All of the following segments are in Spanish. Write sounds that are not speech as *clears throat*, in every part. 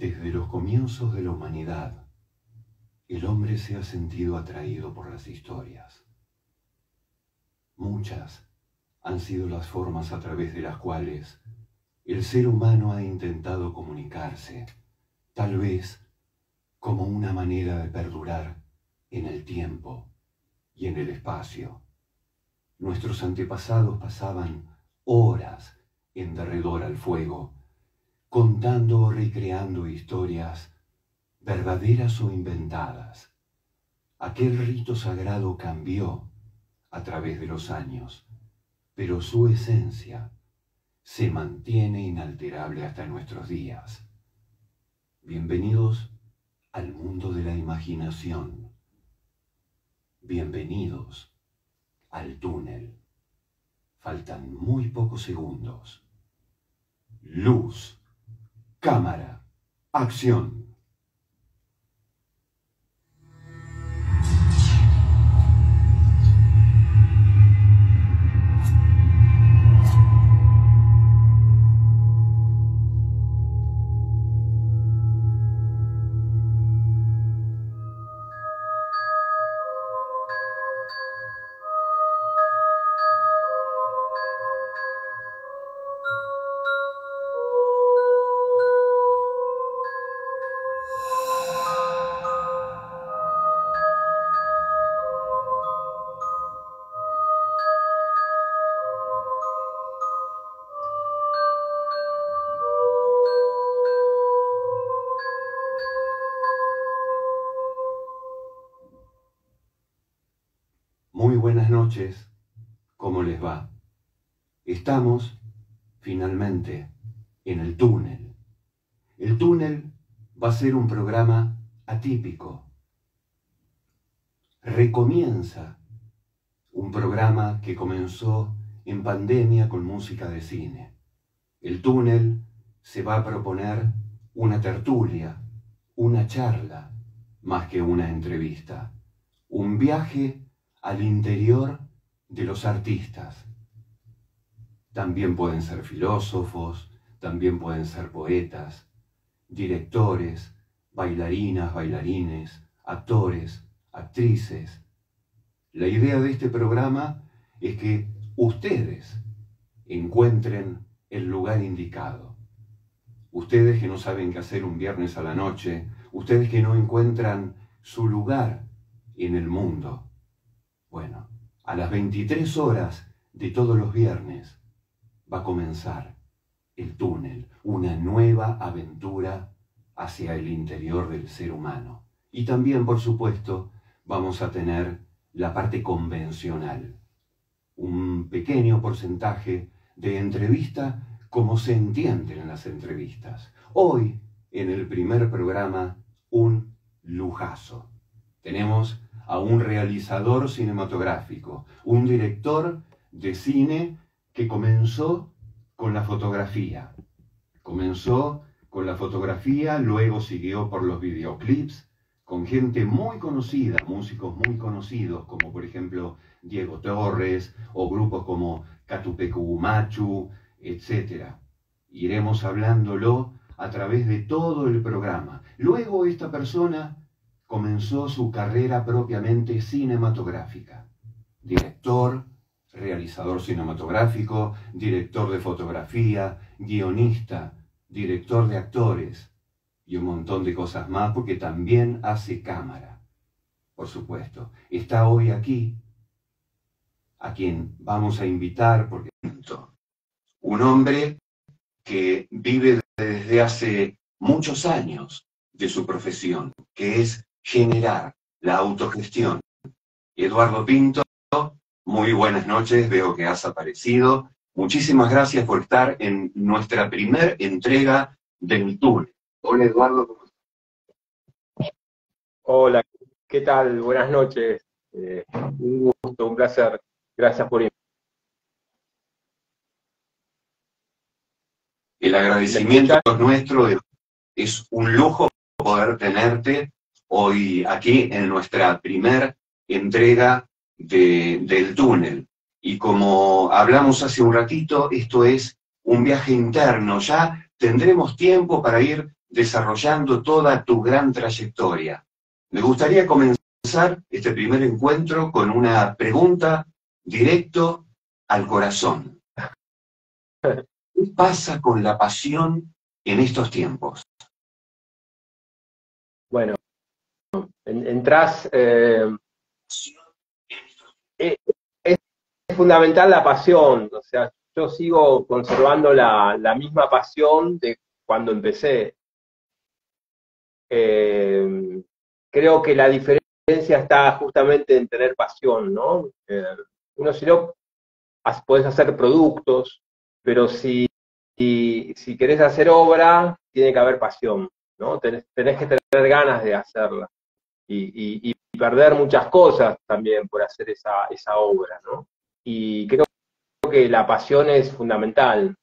Desde los comienzos de la humanidad, el hombre se ha sentido atraído por las historias. Muchas han sido las formas a través de las cuales el ser humano ha intentado comunicarse, tal vez como una manera de perdurar en el tiempo y en el espacio. Nuestros antepasados pasaban horas en derredor al fuego, contando o recreando historias verdaderas o inventadas. Aquel rito sagrado cambió a través de los años, pero su esencia se mantiene inalterable hasta nuestros días. Bienvenidos al mundo de la imaginación. Bienvenidos al túnel. Faltan muy pocos segundos. Luz, cámara, acción. Estamos, finalmente, en el túnel. El túnel va a ser un programa atípico. Recomienza un programa que comenzó en pandemia con música de cine. El túnel se va a proponer una tertulia, una charla, más que una entrevista. Un viaje al interior de los artistas. También pueden ser filósofos, también pueden ser poetas, directores, bailarinas, bailarines, actores, actrices. La idea de este programa es que ustedes encuentren el lugar indicado. Ustedes que no saben qué hacer un viernes a la noche, ustedes que no encuentran su lugar en el mundo bueno, a las 23 horas de todos los viernes va a comenzar el túnel, una nueva aventura hacia el interior del ser humano. Y también, por supuesto, vamos a tener la parte convencional, un pequeño porcentaje de entrevista como se entiende en las entrevistas. Hoy, en el primer programa, un lujazo. Tenemos a un realizador cinematográfico, un director de cine que comenzó con la fotografía. Comenzó con la fotografía, luego siguió por los videoclips, con gente muy conocida, músicos muy conocidos, como por ejemplo Diego Torres o grupos como Catupecu Machu, etc. Iremos hablándolo a través de todo el programa. Luego esta persona comenzó su carrera propiamente cinematográfica. Director, realizador cinematográfico, director de fotografía, guionista, director de actores y un montón de cosas más porque también hace cámara. Por supuesto, está hoy aquí, a quien vamos a invitar porque un hombre que vive desde hace muchos años de su profesión, que es generar la autogestión. Eduardo Pinto, muy buenas noches, veo que has aparecido. Muchísimas gracias por estar en nuestra primera entrega del tour. Hola Eduardo, ¿cómo estás? Hola, ¿qué tal? Buenas noches. Eh, un gusto, un placer. Gracias por El agradecimiento es nuestro, es un lujo poder tenerte hoy aquí en nuestra primer entrega del túnel. Y como hablamos hace un ratito, esto es un viaje interno. Ya tendremos tiempo para ir desarrollando toda tu gran trayectoria. Me gustaría comenzar este primer encuentro con una pregunta directo al corazón. *laughs* ¿Qué pasa con la pasión en estos tiempos? Bueno, entras... Eh, eh, es, fundamental la pasión, o sea, yo sigo conservando la, misma pasión de cuando empecé. Eh, creo que la diferencia está justamente en tener pasión, ¿no? uno si no, puedes hacer productos, pero si, si, querés hacer obra, tiene que haber pasión, ¿no? Tenés, que tener ganas de hacerla y, perder muchas cosas también por hacer esa, esa obra, ¿no? Y creo que la pasión es fundamental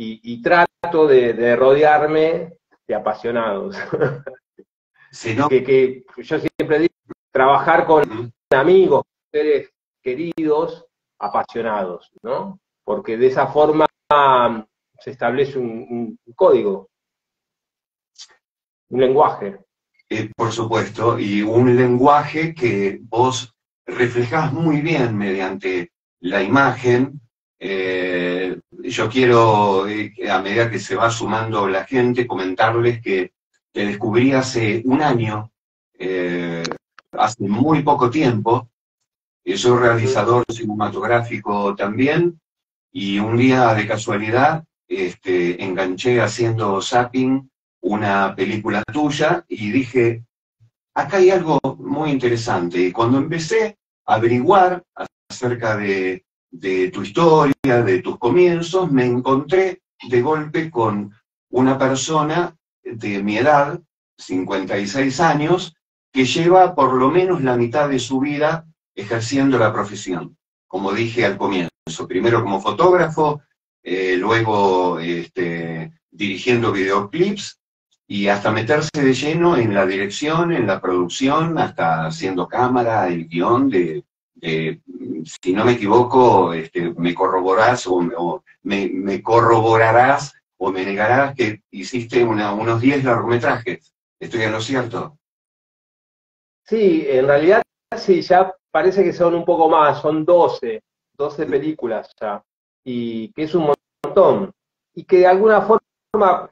y, trato de, rodearme de apasionados. *laughs* que, que, yo siempre digo, trabajar con amigos, seres queridos, apasionados, ¿no? Porque de esa forma um, se establece un, código, un lenguaje. Eh, por supuesto, y un lenguaje que vos reflejás muy bien mediante la imagen. Eh, yo quiero, eh, a medida que se va sumando la gente, comentarles que te descubrí hace un año, hace muy poco tiempo, soy realizador cinematográfico también, y un día de casualidad este, enganché haciendo zapping una película tuya y dije, acá hay algo muy interesante. Y cuando empecé a averiguar acerca de, tu historia, de tus comienzos, me encontré de golpe con una persona de mi edad, 56 años, que lleva por lo menos la mitad de su vida ejerciendo la profesión, como dije al comienzo, primero como fotógrafo, eh, luego este, dirigiendo videoclips y hasta meterse de lleno en la dirección, en la producción, hasta haciendo cámara, el guion de, si no me equivoco, este, me corroborás o, me, corroborarás o me negarás que hiciste unos 10 largometrajes. ¿Estoy en lo cierto? Sí, en realidad sí, ya parece que son un poco más, son 12, 12 películas ya, y que es un montón. Y que de alguna forma,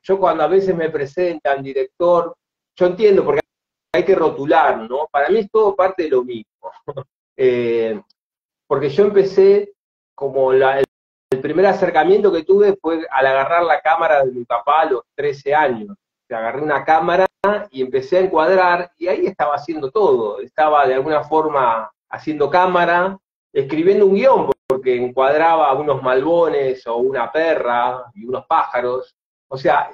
yo cuando a veces me presentan director, yo entiendo porque hay que rotular, ¿no? Para mí es todo parte de lo mismo. *laughs* Eh, porque yo empecé como la, el, primer acercamiento que tuve fue al agarrar la cámara de mi papá a los 13 años. agarré una cámara y empecé a encuadrar y ahí estaba haciendo todo. Estaba de alguna forma haciendo cámara, escribiendo un guion, porque encuadraba unos malbones o una perra y unos pájaros. O sea,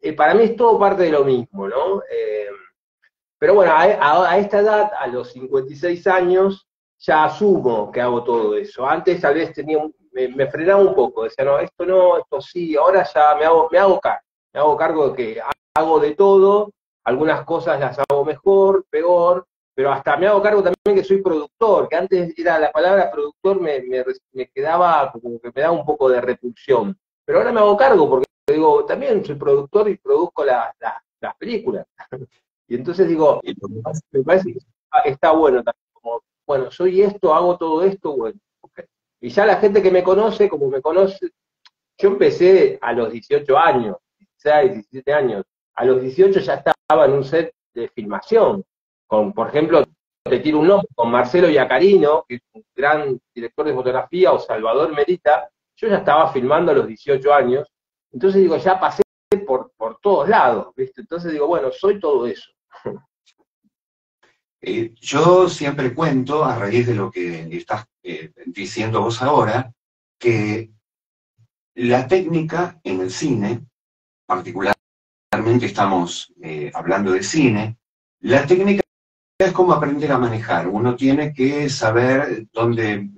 eh, para mí es todo parte de lo mismo, ¿no? Eh, pero bueno, a, esta edad, a los 56 años, ya asumo que hago todo eso. Antes tal vez tenía me, frenaba un poco, decía, no, esto no, esto sí, ahora ya me hago, me hago cargo, me hago cargo de que hago de todo, algunas cosas las hago mejor, peor, pero hasta me hago cargo también que soy productor, que antes era la palabra productor me, quedaba como que me daba un poco de repulsión. Pero ahora me hago cargo porque digo, también soy productor y produzco las películas. *laughs* y entonces digo, me parece que está bueno también, como, bueno, soy esto, hago todo esto, bueno. Y ya la gente que me conoce, como me conoce, yo empecé a los 18 años, 16, 17 años. A los 18 ya estaba en un set de filmación con, por ejemplo, te tiro un nombre, con Marcelo Iacarino, que es un gran director de fotografía, o Salvador Merita, yo ya estaba filmando a los 18 años, entonces digo, ya pasé por, por todos lados, ¿viste? Entonces digo, bueno, soy todo eso. *laughs* Eh, yo siempre cuento, a raíz de lo que estás eh, diciendo vos ahora, que la técnica en el cine, particularmente estamos eh, hablando de cine, la técnica es como aprender a manejar. Uno tiene que saber dónde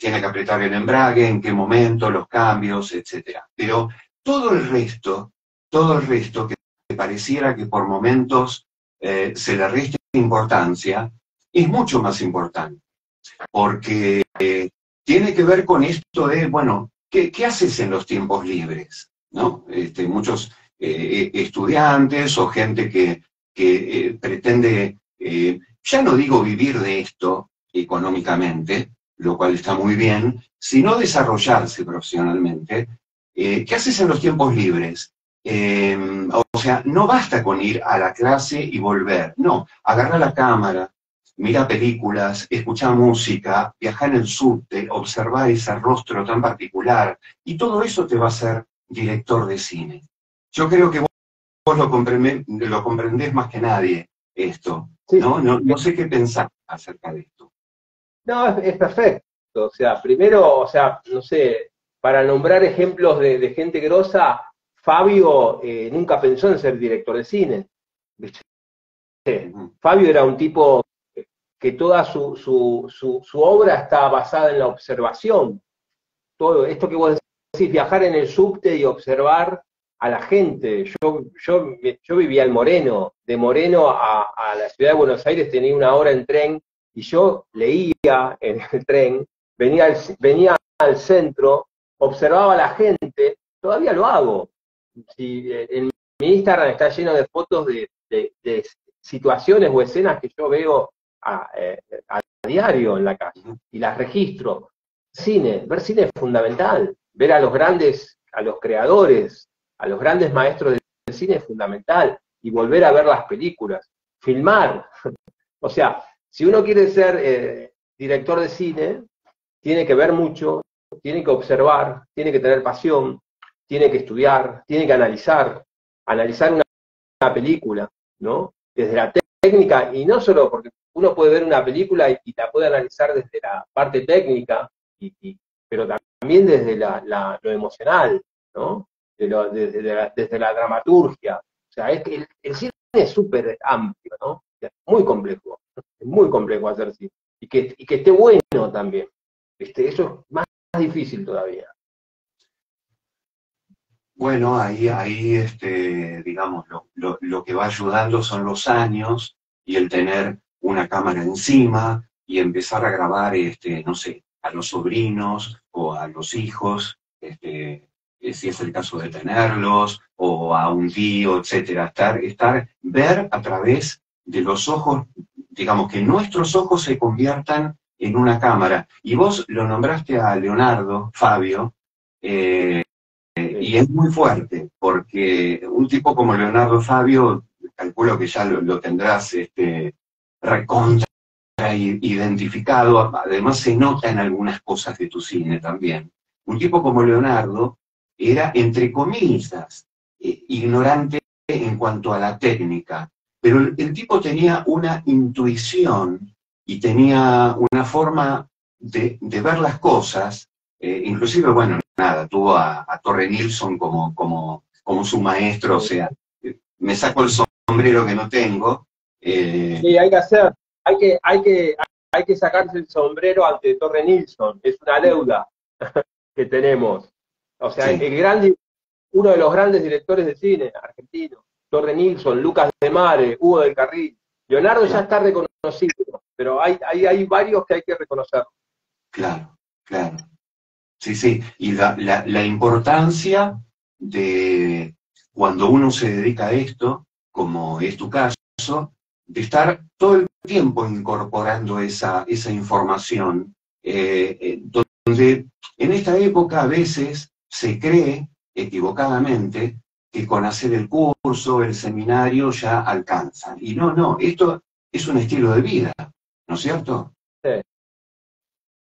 tiene que apretar el embrague, en qué momento, los cambios, etc. Pero todo el resto, todo el resto que pareciera que por momentos eh, se le resta importancia, es mucho más importante. Porque eh, tiene que ver con esto de, bueno, ¿qué, haces en los tiempos libres? ¿No? Este, muchos eh, estudiantes o gente que pretende, ya no digo vivir de esto económicamente, lo cual está muy bien, sino desarrollarse profesionalmente. ¿Qué haces en los tiempos libres? o sea, no basta con ir a la clase y volver, no, agarra la cámara, mira películas, escucha música, viaja en el subte, observa ese rostro tan particular, y todo eso te va a hacer director de cine. Yo creo que vos, lo, comprendés, más que nadie esto, ¿no? ¿no? sé qué pensar acerca de esto. No, es, perfecto. O sea, primero, o sea, no sé, para nombrar ejemplos de, gente grosa, Fabio eh, nunca pensó en ser director de cine. Fabio era un tipo que toda su, su, su, obra está basada en la observación. Todo esto que vos decís, viajar en el subte y observar a la gente. Yo, yo, yo vivía en Moreno, de Moreno a, la ciudad de Buenos Aires tenía una hora en tren y yo leía en el tren, venía al, venía al centro, observaba a la gente, todavía lo hago. Si, eh, en mi Instagram está lleno de fotos de, de situaciones o escenas que yo veo eh, a, diario en la casa y las registro. Cine, ver cine es fundamental, ver a los grandes, a los creadores, a los grandes maestros del cine es fundamental y volver a ver las películas, filmar. *laughs* o sea, si uno quiere ser eh, director de cine, tiene que ver mucho, tiene que observar, tiene que tener pasión, tiene que estudiar, tiene que analizar, analizar una, una película, ¿no? Desde la técnica, y no solo porque uno puede ver una película y, la puede analizar desde la parte técnica, y, pero también desde la, lo emocional, ¿no? desde, la, dramaturgia. O sea, es que el, cine es súper amplio, ¿no? Es muy complejo, es muy complejo hacer cine. Y que, y que esté bueno también. Este, eso es más difícil todavía. Bueno, ahí, ahí este, digamos, lo, lo, que va ayudando son los años y el tener una cámara encima y empezar a grabar, este, no sé, a los sobrinos o a los hijos, este, eh, si es el caso de tenerlos, o a un tío, etcétera. Estar, estar, ver a través de los ojos, digamos, que nuestros ojos se conviertan en una cámara. Y vos lo nombraste a Leonardo, Fabio, eh, y es muy fuerte, porque un tipo como Leonardo Fabio, calculo que ya lo, lo tendrás este, recontra identificado, además se nota en algunas cosas de tu cine también. Un tipo como Leonardo era, entre comillas, eh, ignorante en cuanto a la técnica, pero el, tipo tenía una intuición y tenía una forma de, ver las cosas, eh, inclusive, bueno, nada, tuvo a, Torre Nilsson como, como, como su maestro, o sea, me saco el sombrero que no tengo, eh, sí, hay que hacer, hay que, hay que, hay que sacarse el sombrero ante Torre Nilsson, es una deuda *laughs* que tenemos. O sea, el gran, uno de los grandes directores de cine argentino, Torre Nilsson, Lucas de Mare, Hugo del Carril. Leonardo ya está reconocido, pero hay, hay, hay varios que hay que reconocer. Claro, claro. Sí, sí. Y la, la, la importancia de cuando uno se dedica a esto, como es tu caso, de estar todo el tiempo incorporando esa, esa información, eh, eh, donde en esta época a veces se cree equivocadamente que con hacer el curso, el seminario ya alcanzan. Y no, no, esto es un estilo de vida, ¿no es cierto? Sí.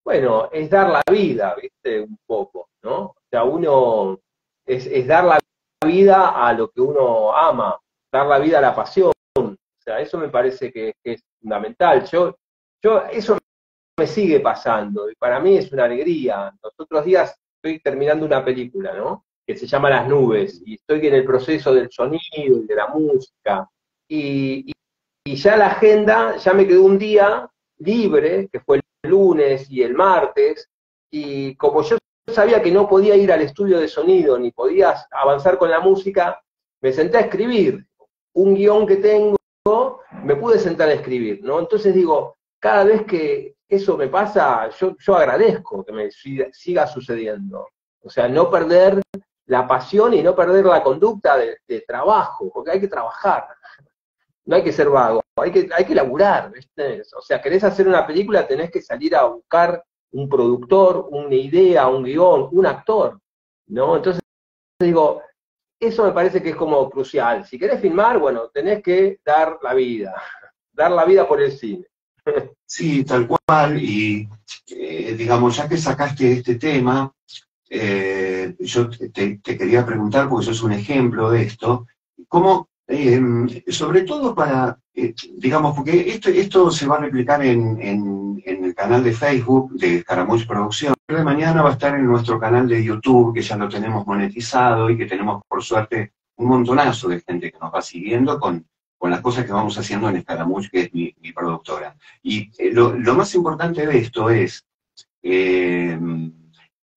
Bueno, es dar la vida, ¿viste? Un poco, ¿no? O sea, uno es, es dar la vida a lo que uno ama, dar la vida a la pasión, sea, eso me parece que, es fundamental. Yo, yo, eso me sigue pasando y para mí es una alegría. Los otros días estoy terminando una película, ¿no? Que se llama Las Nubes y estoy en el proceso del sonido y de la música. Y, y, ya la agenda, ya me quedó un día libre, que fue el lunes y el martes, y como yo sabía que no podía ir al estudio de sonido ni podía avanzar con la música, me senté a escribir un guion que tengo me pude sentar a escribir, ¿no? Entonces digo, cada vez que eso me pasa, yo, yo agradezco que me siga, sucediendo. O sea, no perder la pasión y no perder la conducta de, trabajo, porque hay que trabajar, no hay que ser vago, hay que, hay que laburar, O sea, querés hacer una película, tenés que salir a buscar un productor, una idea, un guion, un actor, ¿no? Entonces, digo, eso me parece que es como crucial. Si querés filmar, bueno, tenés que dar la vida, *laughs* dar la vida por el cine. *laughs* Sí, tal cual, y eh, digamos, ya que sacaste este tema, eh, yo te, quería preguntar, porque es un ejemplo de esto, ¿cómo, em, sobre todo para, eh, digamos, porque esto, esto se va a replicar en, el canal de Facebook de Caramuch Producción, de mañana va a estar en nuestro canal de YouTube, que ya lo tenemos monetizado y que tenemos, por suerte, un montonazo de gente que nos va siguiendo con, con las cosas que vamos haciendo en Escaramuch, que es mi, productora. Y eh, lo, más importante de esto es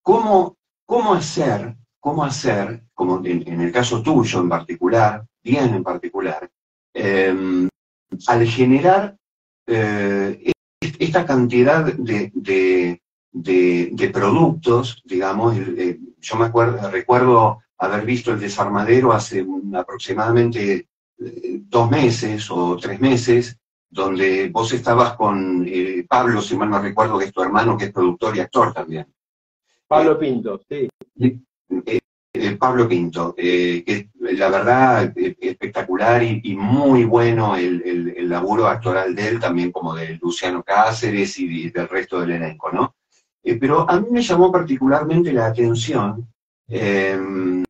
cómo ¿Cómo hacer, cómo hacer, como en, el caso tuyo en particular, bien en particular, em, al generar eh, esta cantidad de, productos, digamos, eh, yo me acuerdo, recuerdo haber visto el desarmadero hace aproximadamente eh, dos meses o tres meses, donde vos estabas con Pablo, si mal no recuerdo, que es tu hermano, que es productor y actor también. Pablo Pinto, sí. Eh, eh, Pablo Pinto, eh, que la verdad espectacular y, muy bueno el, laburo actoral de él, también como de Luciano Cáceres y, del resto del elenco, ¿no? pero a mí me llamó particularmente la atención, em,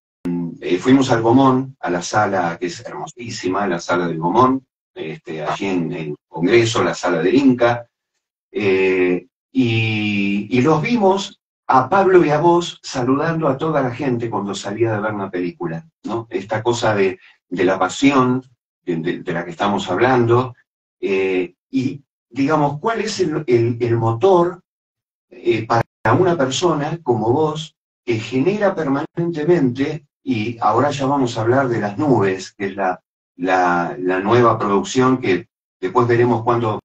fuimos al Gomón, a la sala que es hermosísima, la sala del Gomón, este, allí en el Congreso, la sala del Inca, y los vimos a Pablo y a vos saludando a toda la gente cuando salía de ver una película, ¿no? Esta cosa de, la pasión de, la que estamos hablando, eh, y digamos, ¿cuál es el, motor eh, para una persona como vos que genera permanentemente, y ahora ya vamos a hablar de las nubes, que es la, la, nueva producción que después veremos cuándo,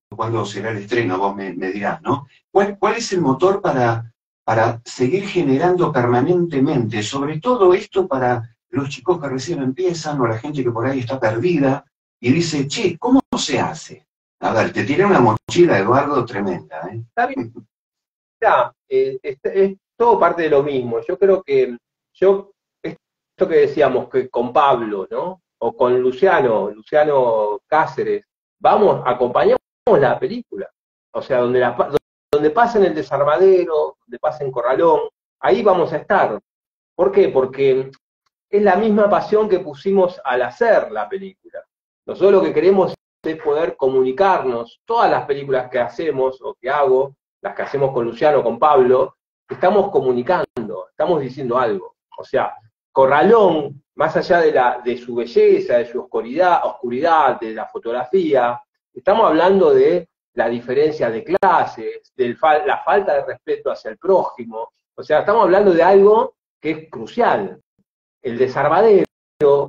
será el estreno, vos me, dirás, ¿no? ¿Cuál, ¿Cuál es el motor para para seguir generando permanentemente, sobre todo esto para los chicos que recién empiezan o la gente que por ahí está perdida y dice, che, ¿cómo se hace? A ver, te tiré una mochila, Eduardo, tremenda. ¿eh? Está bien. Eh, es, todo parte de lo mismo. Yo creo que, yo, esto que decíamos, que con Pablo, ¿no? O con Luciano, Luciano Cáceres, vamos, acompañamos la película. O sea, donde la, donde pasen el desarmadero, donde pasen Corralón, ahí vamos a estar. ¿Por qué? Porque es la misma pasión que pusimos al hacer la película. Nosotros lo que queremos es poder comunicarnos, todas las películas que hacemos o que hago, las que hacemos con Luciano, con Pablo, estamos comunicando, estamos diciendo algo. O sea, Corralón, más allá de, la, de su belleza, de su oscuridad, oscuridad, de la fotografía, estamos hablando de la diferencia de clases, de la falta de respeto hacia el prójimo. O sea, estamos hablando de algo que es crucial. El desarmadero,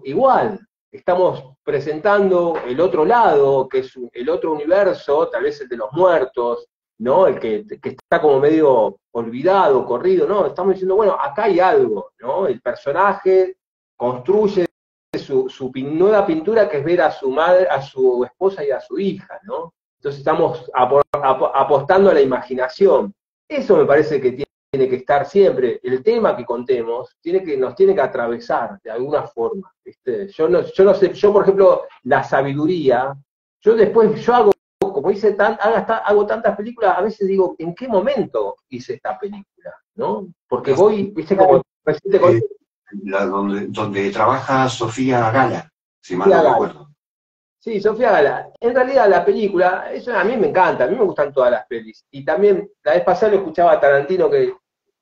igual. Estamos presentando el otro lado, que es el otro universo, tal vez el de los muertos, ¿no? El que, está como medio olvidado, corrido, ¿no? Estamos diciendo, bueno, acá hay algo, ¿no? El personaje construye su, su nueva pintura que es ver a su madre, a su esposa y a su hija, ¿no? Entonces estamos apostando a la imaginación. Eso me parece que tiene que estar siempre. El tema que contemos tiene que, nos tiene que atravesar de alguna forma. Yo, no, yo no sé, yo por ejemplo, la sabiduría, yo después, yo hago, como hice tan, hago, tantas películas, a veces digo, ¿en qué momento hice esta película? ¿No? Porque voy, viste, como eh, donde, donde trabaja Sofía Gala, si mal no recuerdo. Sí, Sofía Gala. En realidad la película, eso a mí me encanta, a mí me gustan todas las pelis. Y también la vez pasada lo escuchaba a Tarantino que,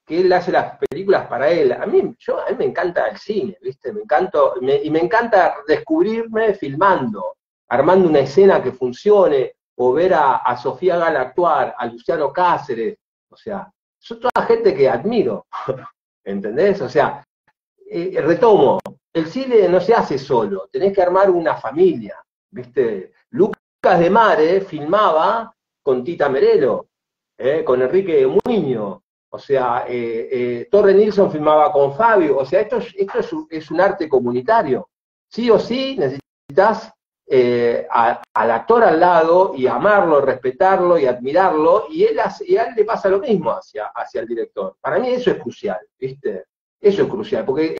que él hace las películas para él. A mí, yo, a mí me encanta el cine, ¿viste? Me encanto, y me encanta descubrirme filmando, armando una escena que funcione, o ver a, Sofía Gala actuar, a Luciano Cáceres. O sea, son toda gente que admiro. *laughs* ¿Entendés? O sea, eh, retomo, el cine no se hace solo, tenés que armar una familia. ¿Viste? Lucas de Mare filmaba con Tita Merelo, ¿eh? con Enrique Muño, O sea, eh, eh, Torre Nilsson filmaba con Fabio. O sea, esto, es, un, arte comunitario. Sí o sí necesitas al actor al lado y amarlo, respetarlo y admirarlo, y, él a él le pasa lo mismo hacia, hacia el director. Para mí eso es crucial, ¿viste? Eso es crucial, porque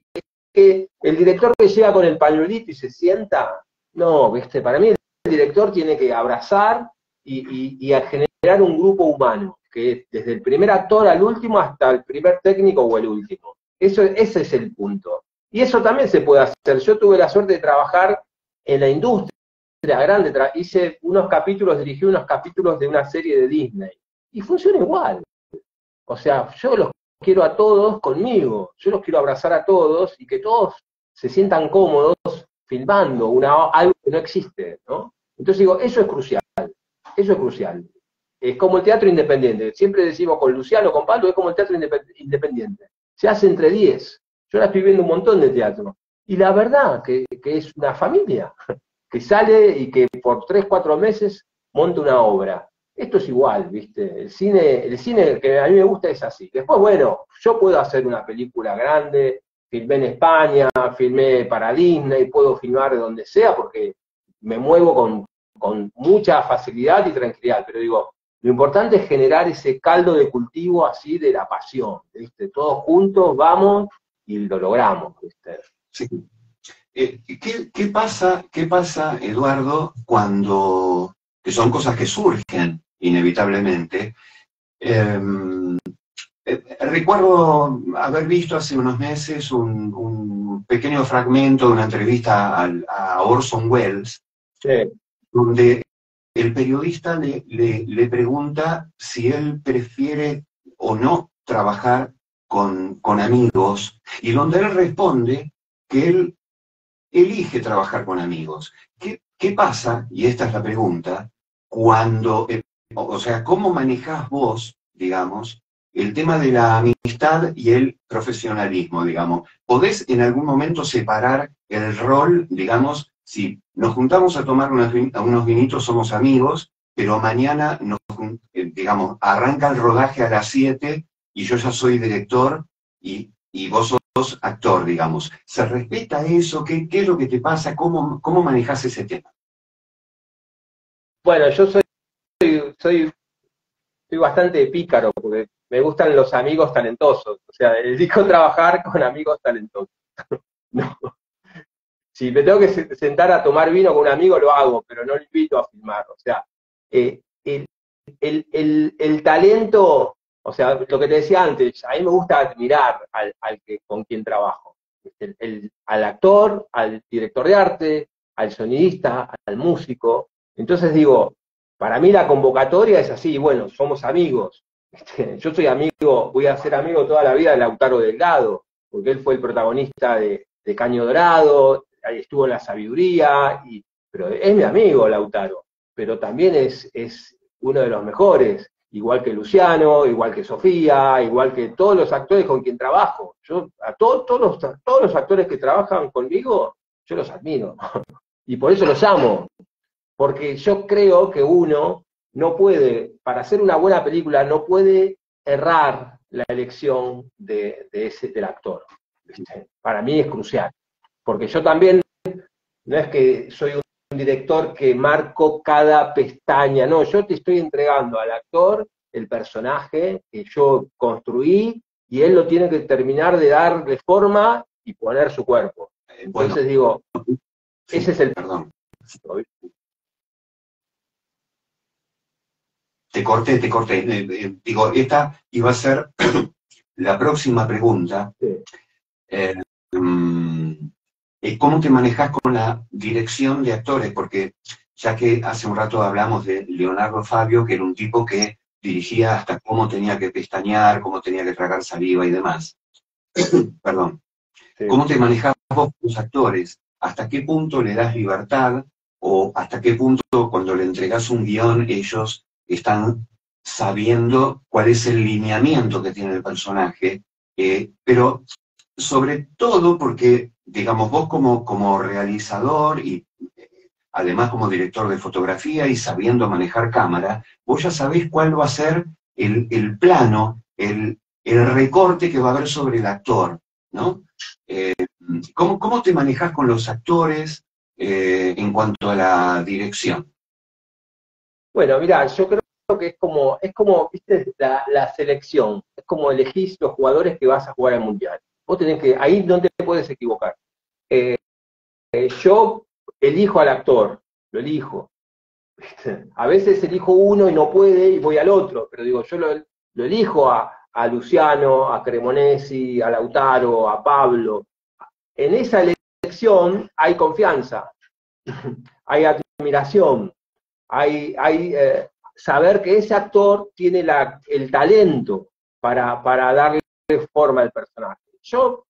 el director que llega con el pañuelito y se sienta, no, ¿viste? Para mí el director tiene que abrazar y, generar un grupo humano, que desde el primer actor al último hasta el primer técnico o el último. Eso, ese es el punto. Y eso también se puede hacer. Yo tuve la suerte de trabajar en la industria grande, hice unos capítulos, dirigí unos capítulos de una serie de Disney. Y funciona igual. O sea, yo los quiero a todos conmigo, yo los quiero abrazar a todos y que todos se sientan cómodos filmando una, algo que no existe, ¿no? Entonces digo, eso es crucial, eso es crucial. Es como el teatro independiente. Siempre decimos con Luciano, con Pablo, es como el teatro independiente. Se hace entre 10. Yo ahora estoy viendo un montón de teatro. Y la verdad que, que es una familia *laughs* que sale y que por tres, cuatro meses monta una obra. Esto es igual, ¿viste? El cine, el cine que a mí me gusta es así. Después, bueno, yo puedo hacer una película grande, filmé en España, filmé para Disney, puedo filmar de donde sea porque me muevo con, con mucha facilidad y tranquilidad, pero digo, lo importante es generar ese caldo de cultivo así de la pasión, ¿viste? Todos juntos vamos y lo logramos, ¿viste? Sí. Eh, ¿qué, pasa, ¿Qué pasa, Eduardo, cuando, que son cosas que surgen inevitablemente? Em, eh, recuerdo haber visto hace unos meses un, pequeño fragmento de una entrevista a, Orson Welles, donde el periodista le, le, pregunta si él prefiere o no trabajar con, con amigos, y donde él responde que él elige trabajar con amigos. ¿Qué, pasa? Y esta es la pregunta, cuando, eh, o sea, ¿cómo manejás vos, digamos, el tema de la amistad y el profesionalismo, digamos? ¿Podés en algún momento separar el rol, digamos, si nos juntamos a tomar unos, vinitos, somos amigos, pero mañana, nos, eh, digamos, arranca el rodaje a las 7 y yo ya soy director y, y vos actor, digamos. ¿Se respeta eso? ¿Qué, qué es lo que te pasa? ¿Cómo, cómo manejas ese tema? Bueno, yo soy, soy, soy bastante pícaro, porque me gustan los amigos talentosos. O sea, dedico *laughs* trabajar con amigos talentosos. *laughs* no. Si me tengo que sentar a tomar vino con un amigo, lo hago, pero no lo invito a filmar. O sea, eh, el, el, el, el talento o sea, lo que te decía antes, a mí me gusta admirar al, que, con quien trabajo. al actor, al director de arte, al sonidista, al músico. Entonces digo, para mí la convocatoria es así, bueno, somos amigos. Yo soy amigo, voy a ser amigo toda la vida de Lautaro Delgado, porque él fue el protagonista de, Caño Dorado, estuvo en la sabiduría, y, pero es mi amigo Lautaro, pero también es, es uno de los mejores igual que Luciano, igual que Sofía, igual que todos los actores con quien trabajo. Yo, a todos, todos los actores que trabajan conmigo, yo los admiro. *laughs* y por eso los amo. Porque yo creo que uno no puede, para hacer una buena película, no puede errar la elección de, ese, del actor. Para mí es crucial. Porque yo también, no es que soy un director que marco cada pestaña, no, yo te estoy entregando al actor el personaje que yo construí y él lo tiene que terminar de darle forma y poner su cuerpo. Entonces digo, ese es el... Perdón. Te corté, te corté. Eh, eh, digo, esta iba a ser *clears throat* la próxima pregunta. Eh, mm, ¿Cómo te manejas con la dirección de actores? Porque ya que hace un rato hablamos de Leonardo Fabio, que era un tipo que dirigía hasta cómo tenía que pestañear, cómo tenía que tragar saliva y demás. *clears throat* Perdón. ¿Cómo te manejas vos con los actores? ¿Hasta qué punto le das libertad? ¿O hasta qué punto cuando le entregas un guion ellos están sabiendo cuál es el lineamiento que tiene el personaje? Eh, pero sobre todo porque digamos, vos como, como realizador y eh, además como director de fotografía y sabiendo manejar cámara, vos ya sabés cuál va a ser el, plano, el, el recorte que va a haber sobre el actor, ¿no? Eh, ¿cómo, te manejas con los actores en cuanto a la dirección? Bueno, mira, yo creo que es como, es como, viste, la, selección, es como elegís los jugadores que vas a jugar al mundial. Vos tenés que, ahí no te puedes equivocar. Eh, yo elijo al actor, lo elijo. A veces elijo uno y no puede y voy al otro, pero digo, yo lo, lo elijo a, a Luciano, a Cremonesi, a Lautaro, a Pablo. En esa elección hay confianza, *laughs* hay admiración, hay, hay eh, saber que ese actor tiene la, el talento para, para darle forma al personaje. Yo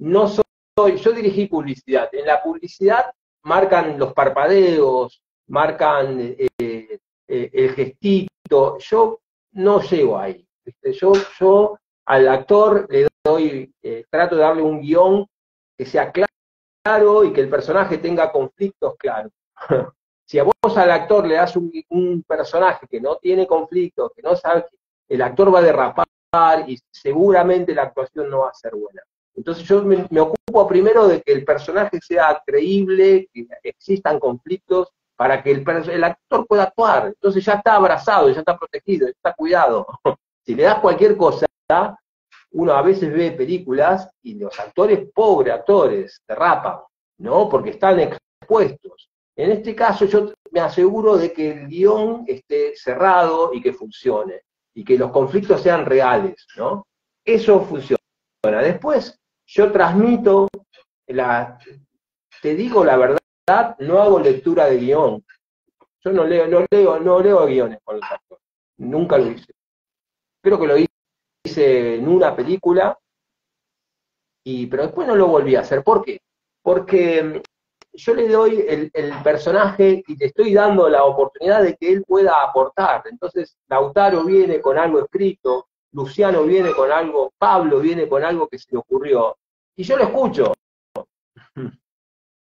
no soy, yo dirigí publicidad. En la publicidad marcan los parpadeos, marcan eh, eh, el gestito. Yo no llego ahí. Yo, yo al actor le doy, trato de darle un guion que sea claro y que el personaje tenga conflictos claros. *laughs* si a vos al actor le das un, personaje que no tiene conflictos, que no sabe, el actor va a derrapar y seguramente la actuación no va a ser buena. Entonces yo me, ocupo primero de que el personaje sea creíble, que existan conflictos, para que el, el, actor pueda actuar. Entonces ya está abrazado, ya está protegido, ya está cuidado. *laughs* Si le das cualquier cosa, uno a veces ve películas y los actores, pobres actores, derrapan, ¿no? Porque están expuestos. En este caso yo me aseguro de que el guion esté cerrado y que funcione, y que los conflictos sean reales, ¿no? Eso funciona. Después yo transmito, la, te digo la verdad, no hago lectura de guion. Yo no leo, no leo, no leo guiones con los actores. Nunca lo hice. Creo que lo hice en una película, y, pero después no lo volví a hacer. ¿Por qué? Porque yo le doy el, personaje y le estoy dando la oportunidad de que él pueda aportar. Entonces, Lautaro viene con algo escrito, Luciano viene con algo, Pablo viene con algo que se le ocurrió, y yo lo escucho. *laughs*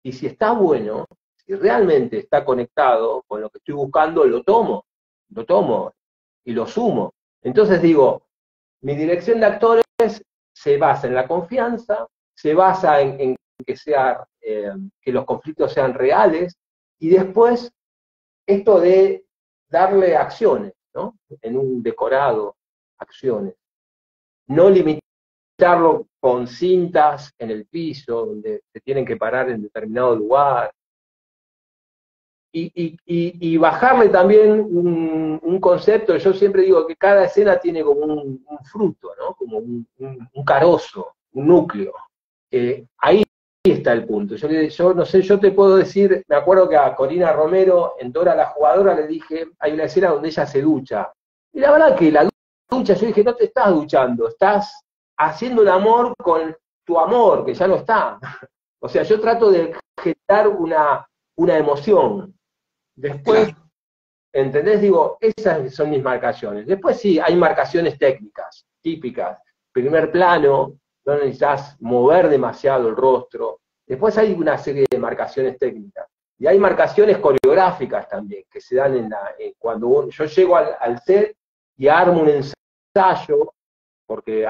Y si está bueno, si realmente está conectado con lo que estoy buscando, lo tomo, lo tomo y lo sumo. Entonces digo, mi dirección de actores se basa en la confianza, se basa en, que, sea, eh, que los conflictos sean reales, y después esto de darle acciones, ¿no? En un decorado, acciones. No limitarlo con cintas en el piso, donde se tienen que parar en determinado lugar, y, y, bajarle también un, concepto, yo siempre digo que cada escena tiene como un, fruto, ¿no? como un, carozo, un núcleo. Eh, ahí está el punto. Yo, yo no sé, yo te puedo decir, me acuerdo que a Corina Romero, en Dora la jugadora, le dije, hay una escena donde ella se ducha. Y la verdad que la ducha, yo dije, no te estás duchando, estás haciendo un amor con tu amor, que ya no está. *laughs* O sea, yo trato de generar una, una emoción. Después, ¿entendés? Digo, esas son mis marcaciones. Después sí, hay marcaciones técnicas, típicas. Primer plano, no necesitas mover demasiado el rostro. Después hay una serie de marcaciones técnicas. Y hay marcaciones coreográficas también, que se dan en la, cuando yo llego al, set y armo un ensayo, porque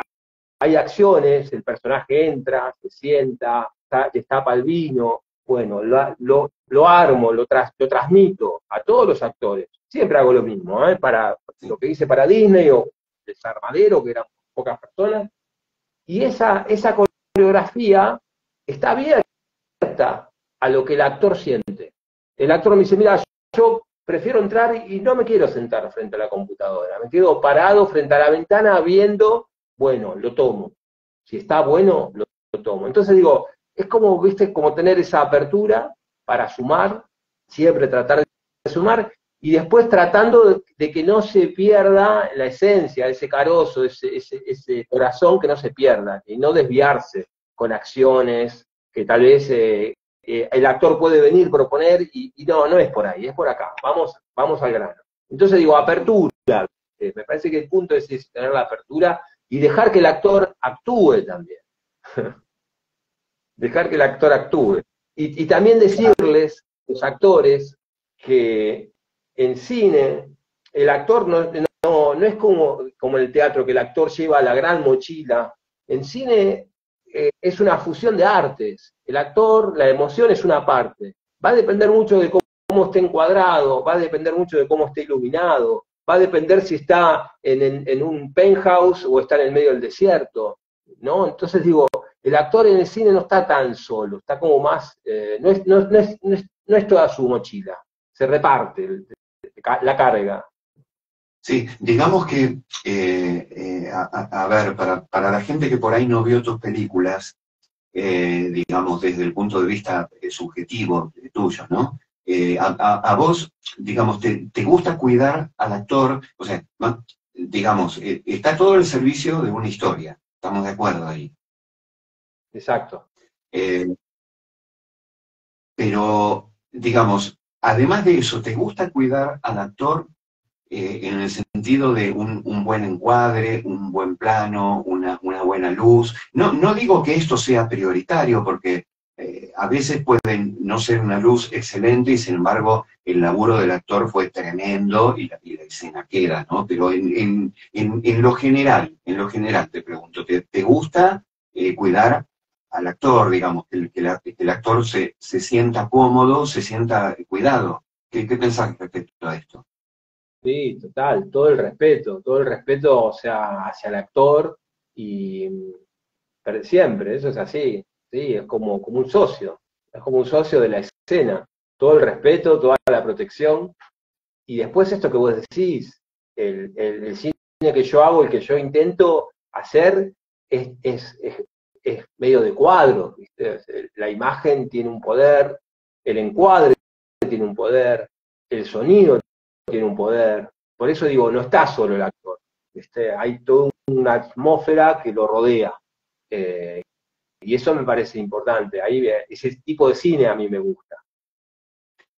hay acciones, el personaje entra, se sienta, destapa el vino, bueno, lo, lo, armo, lo, lo transmito a todos los actores. Siempre hago lo mismo, ¿eh? para lo que hice para Disney o Desarmadero, que eran pocas personas. Y esa, esa coreografía está abierta a lo que el actor siente. El actor me dice, mira, yo prefiero entrar y no me quiero sentar frente a la computadora, me quedo parado frente a la ventana viendo, bueno, lo tomo. Si está bueno, lo tomo. Entonces digo, es como, viste, como tener esa apertura para sumar, siempre tratar de sumar, y después tratando de, que no se pierda la esencia, ese carozo, ese, ese, corazón que no se pierda, y no desviarse con acciones que tal vez eh, eh, el actor puede venir, proponer, y, no, no es por ahí, es por acá, vamos, vamos al grano. Entonces digo, apertura, eh, me parece que el punto es tener la apertura y dejar que el actor actúe también. *laughs* dejar que el actor actúe. Y, también decirles, los actores, que en cine el actor no, no, es como, como en el teatro, que el actor lleva la gran mochila. En cine eh, es una fusión de artes. El actor, la emoción es una parte. Va a depender mucho de cómo, cómo esté encuadrado, va a depender mucho de cómo esté iluminado, va a depender si está en, un penthouse o está en el medio del desierto, ¿no? Entonces digo, el actor en el cine no está tan solo, está como más, eh, no, es, no, es, no, es, toda su mochila, se reparte la carga. Sí, digamos que, eh, eh, a, ver, para, para, la gente que por ahí no vio tus películas, digamos, desde el punto de vista subjetivo tuyo, ¿no? Eh, a, vos, digamos, te, gusta cuidar al actor, o sea, digamos, eh, está todo el servicio de una historia, estamos de acuerdo ahí. Exacto. Eh, pero, digamos, además de eso, ¿te gusta cuidar al actor en el sentido de un, buen encuadre, un buen plano, una, buena luz? No, digo que esto sea prioritario, porque eh, a veces pueden no ser una luz excelente y sin embargo el laburo del actor fue tremendo y la, escena queda, ¿no? Pero en, lo general, en lo general te pregunto, ¿te, gusta eh, cuidar al actor, digamos, que, el, actor se, sienta cómodo, se sienta cuidado? ¿Qué, qué pensás respecto a esto? Sí, total, todo el respeto, todo el respeto, o sea, hacia el actor y siempre, eso es así. ¿sí? Es como, como un socio, es como un socio de la escena. Todo el respeto, toda la protección. Y después esto que vos decís, el, el, cine que yo hago, el que yo intento hacer, es, es, es, medio de cuadro. La imagen tiene un poder, el encuadre tiene un poder, el sonido tiene un poder. Por eso digo, no está solo el actor. Hay toda una atmósfera que lo rodea. Eh, y eso me parece importante. Ahí ese tipo de cine a mí me gusta.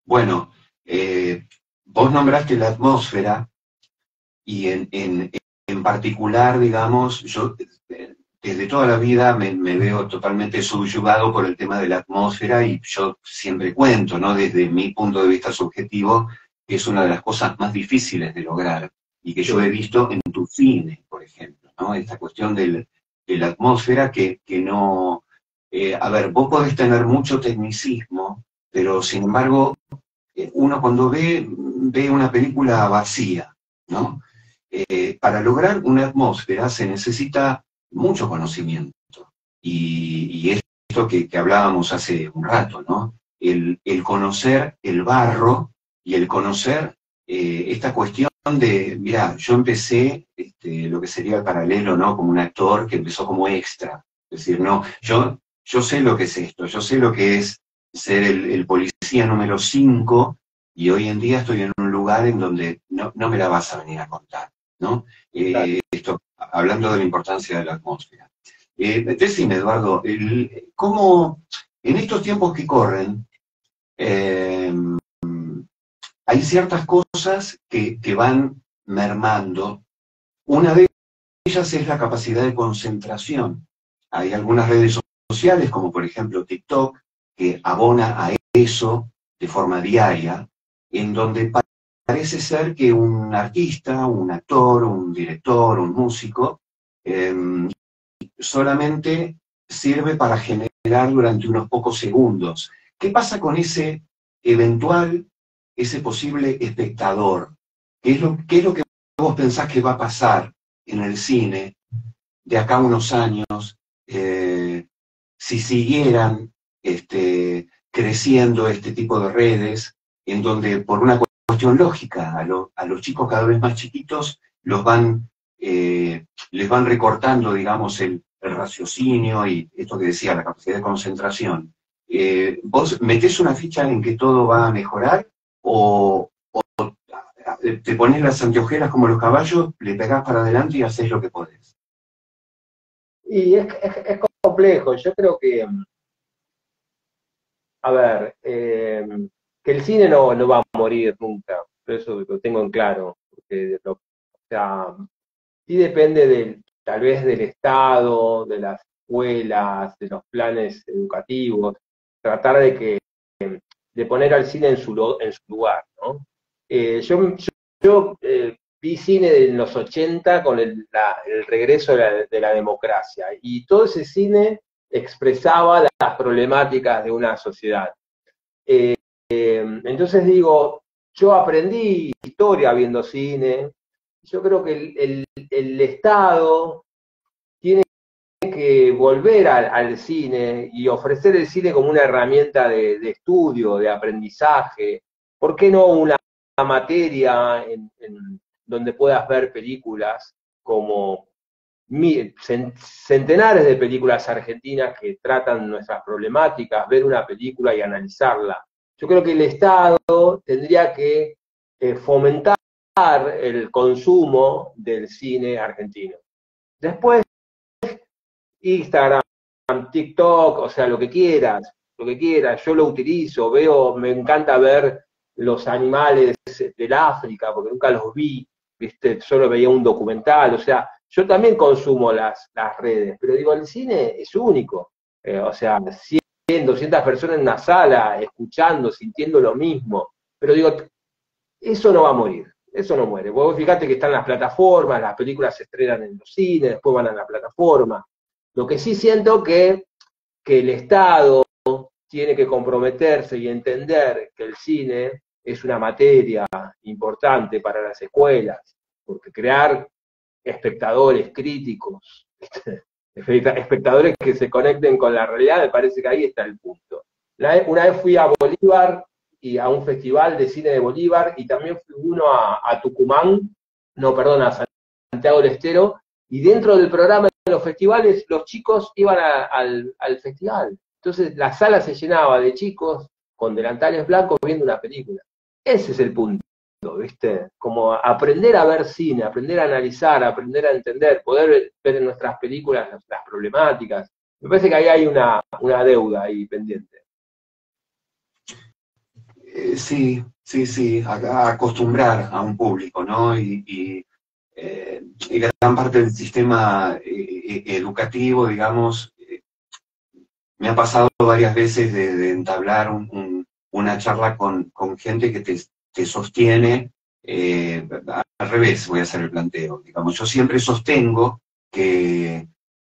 Bueno, eh, vos nombraste la atmósfera y en, en, particular, digamos, yo eh, desde toda la vida me, veo totalmente subyugado por el tema de la atmósfera y yo siempre cuento, ¿no? Desde mi punto de vista subjetivo, que es una de las cosas más difíciles de lograr y que yo he visto en tu cine, por ejemplo, ¿no? Esta cuestión del, de la atmósfera que, no... Eh, a ver, vos podés tener mucho tecnicismo, pero sin embargo, eh, uno cuando ve, ve una película vacía, ¿no? Eh, para lograr una atmósfera se necesita mucho conocimiento. Y, esto que, hablábamos hace un rato, ¿no? El, conocer el barro y el conocer esta cuestión de, mira, yo empecé este, lo que sería el paralelo, ¿no? Como un actor que empezó como extra. Es decir, no, yo, yo sé lo que es esto, yo sé lo que es ser el, policía número 5 y hoy en día estoy en un lugar en donde no, me la vas a venir a contar, ¿no? Eh, hablando de la importancia de la atmósfera. Eh, decime, Eduardo, ¿cómo en estos tiempos que corren, eh, hay ciertas cosas que, van mermando. Una de ellas es la capacidad de concentración. Hay algunas redes sociales, como por ejemplo TikTok, que abona a eso de forma diaria, en donde parece ser que un artista, un actor, un director, un músico, em, solamente sirve para generar durante unos pocos segundos. ¿Qué pasa con ese eventual ese posible espectador? ¿Qué es lo, que vos pensás que va a pasar en el cine de acá unos años eh, si siguieran este, creciendo este tipo de redes en donde por una cuestión lógica a, los chicos cada vez más chiquitos los van, eh, les van recortando, digamos, el, raciocinio y esto que decía, la capacidad de concentración. Eh, ¿Vos metés una ficha en que todo va a mejorar o, te pones las anteojeras como los caballos, le pegás para adelante y haces lo que podés. Y es, complejo, yo creo que, a ver, eh, que el cine no, no, va a morir nunca, eso lo tengo en claro, porque o sea, sí depende del, tal vez del Estado, de las escuelas, de los planes educativos, tratar de que de poner al cine en su, en su lugar. ¿no? Eh, yo, yo eh, vi cine en los 80 con el, regreso de la, democracia y todo ese cine expresaba las problemáticas de una sociedad. Eh, entonces digo, yo aprendí historia viendo cine, yo creo que el, Estado tiene que volver al, cine y ofrecer el cine como una herramienta de, estudio, de aprendizaje. ¿Por qué no una materia donde puedas ver películas como centenares de películas argentinas que tratan nuestras problemáticas, ver una película y analizarla? Yo creo que el Estado tendría que eh, fomentar el consumo del cine argentino. Después, Instagram, TikTok, o sea, lo que quieras, lo que quieras, yo lo utilizo, veo, me encanta ver los animales del África, porque nunca los vi, solo veía un documental, o sea, yo también consumo las, las redes, pero digo, el cine es único, eh, o sea, 100, 200 personas en una sala, escuchando, sintiendo lo mismo, pero digo, eso no va a morir, eso no muere. Vos fíjate que están las plataformas, las películas se estrenan en los cines, después van a la plataforma. Lo que sí siento que, que el Estado tiene que comprometerse y entender que el cine es una materia importante para las escuelas, porque crear espectadores críticos, *laughs* espectadores que se conecten con la realidad, me parece que ahí está el punto. Una vez fui a Bolívar y a un festival de cine de Bolívar y también fui uno a, Tucumán, no, perdón, a Santiago del Estero, y dentro del programa de los festivales los chicos iban al, al festival. Entonces la sala se llenaba de chicos con delantales blancos viendo una película. Ese es el punto, ¿viste? Como aprender a ver cine, aprender a analizar, aprender a entender, poder ver en nuestras películas las, problemáticas. Me parece que ahí hay una, deuda ahí pendiente. Eh, sí, sí, sí, a, acostumbrar a un público, ¿no? Y, eh, gran parte del sistema eh, educativo, digamos, me ha pasado varias veces de, entablar una charla con, gente que te, sostiene, al revés voy a hacer el planteo, digamos, yo siempre sostengo que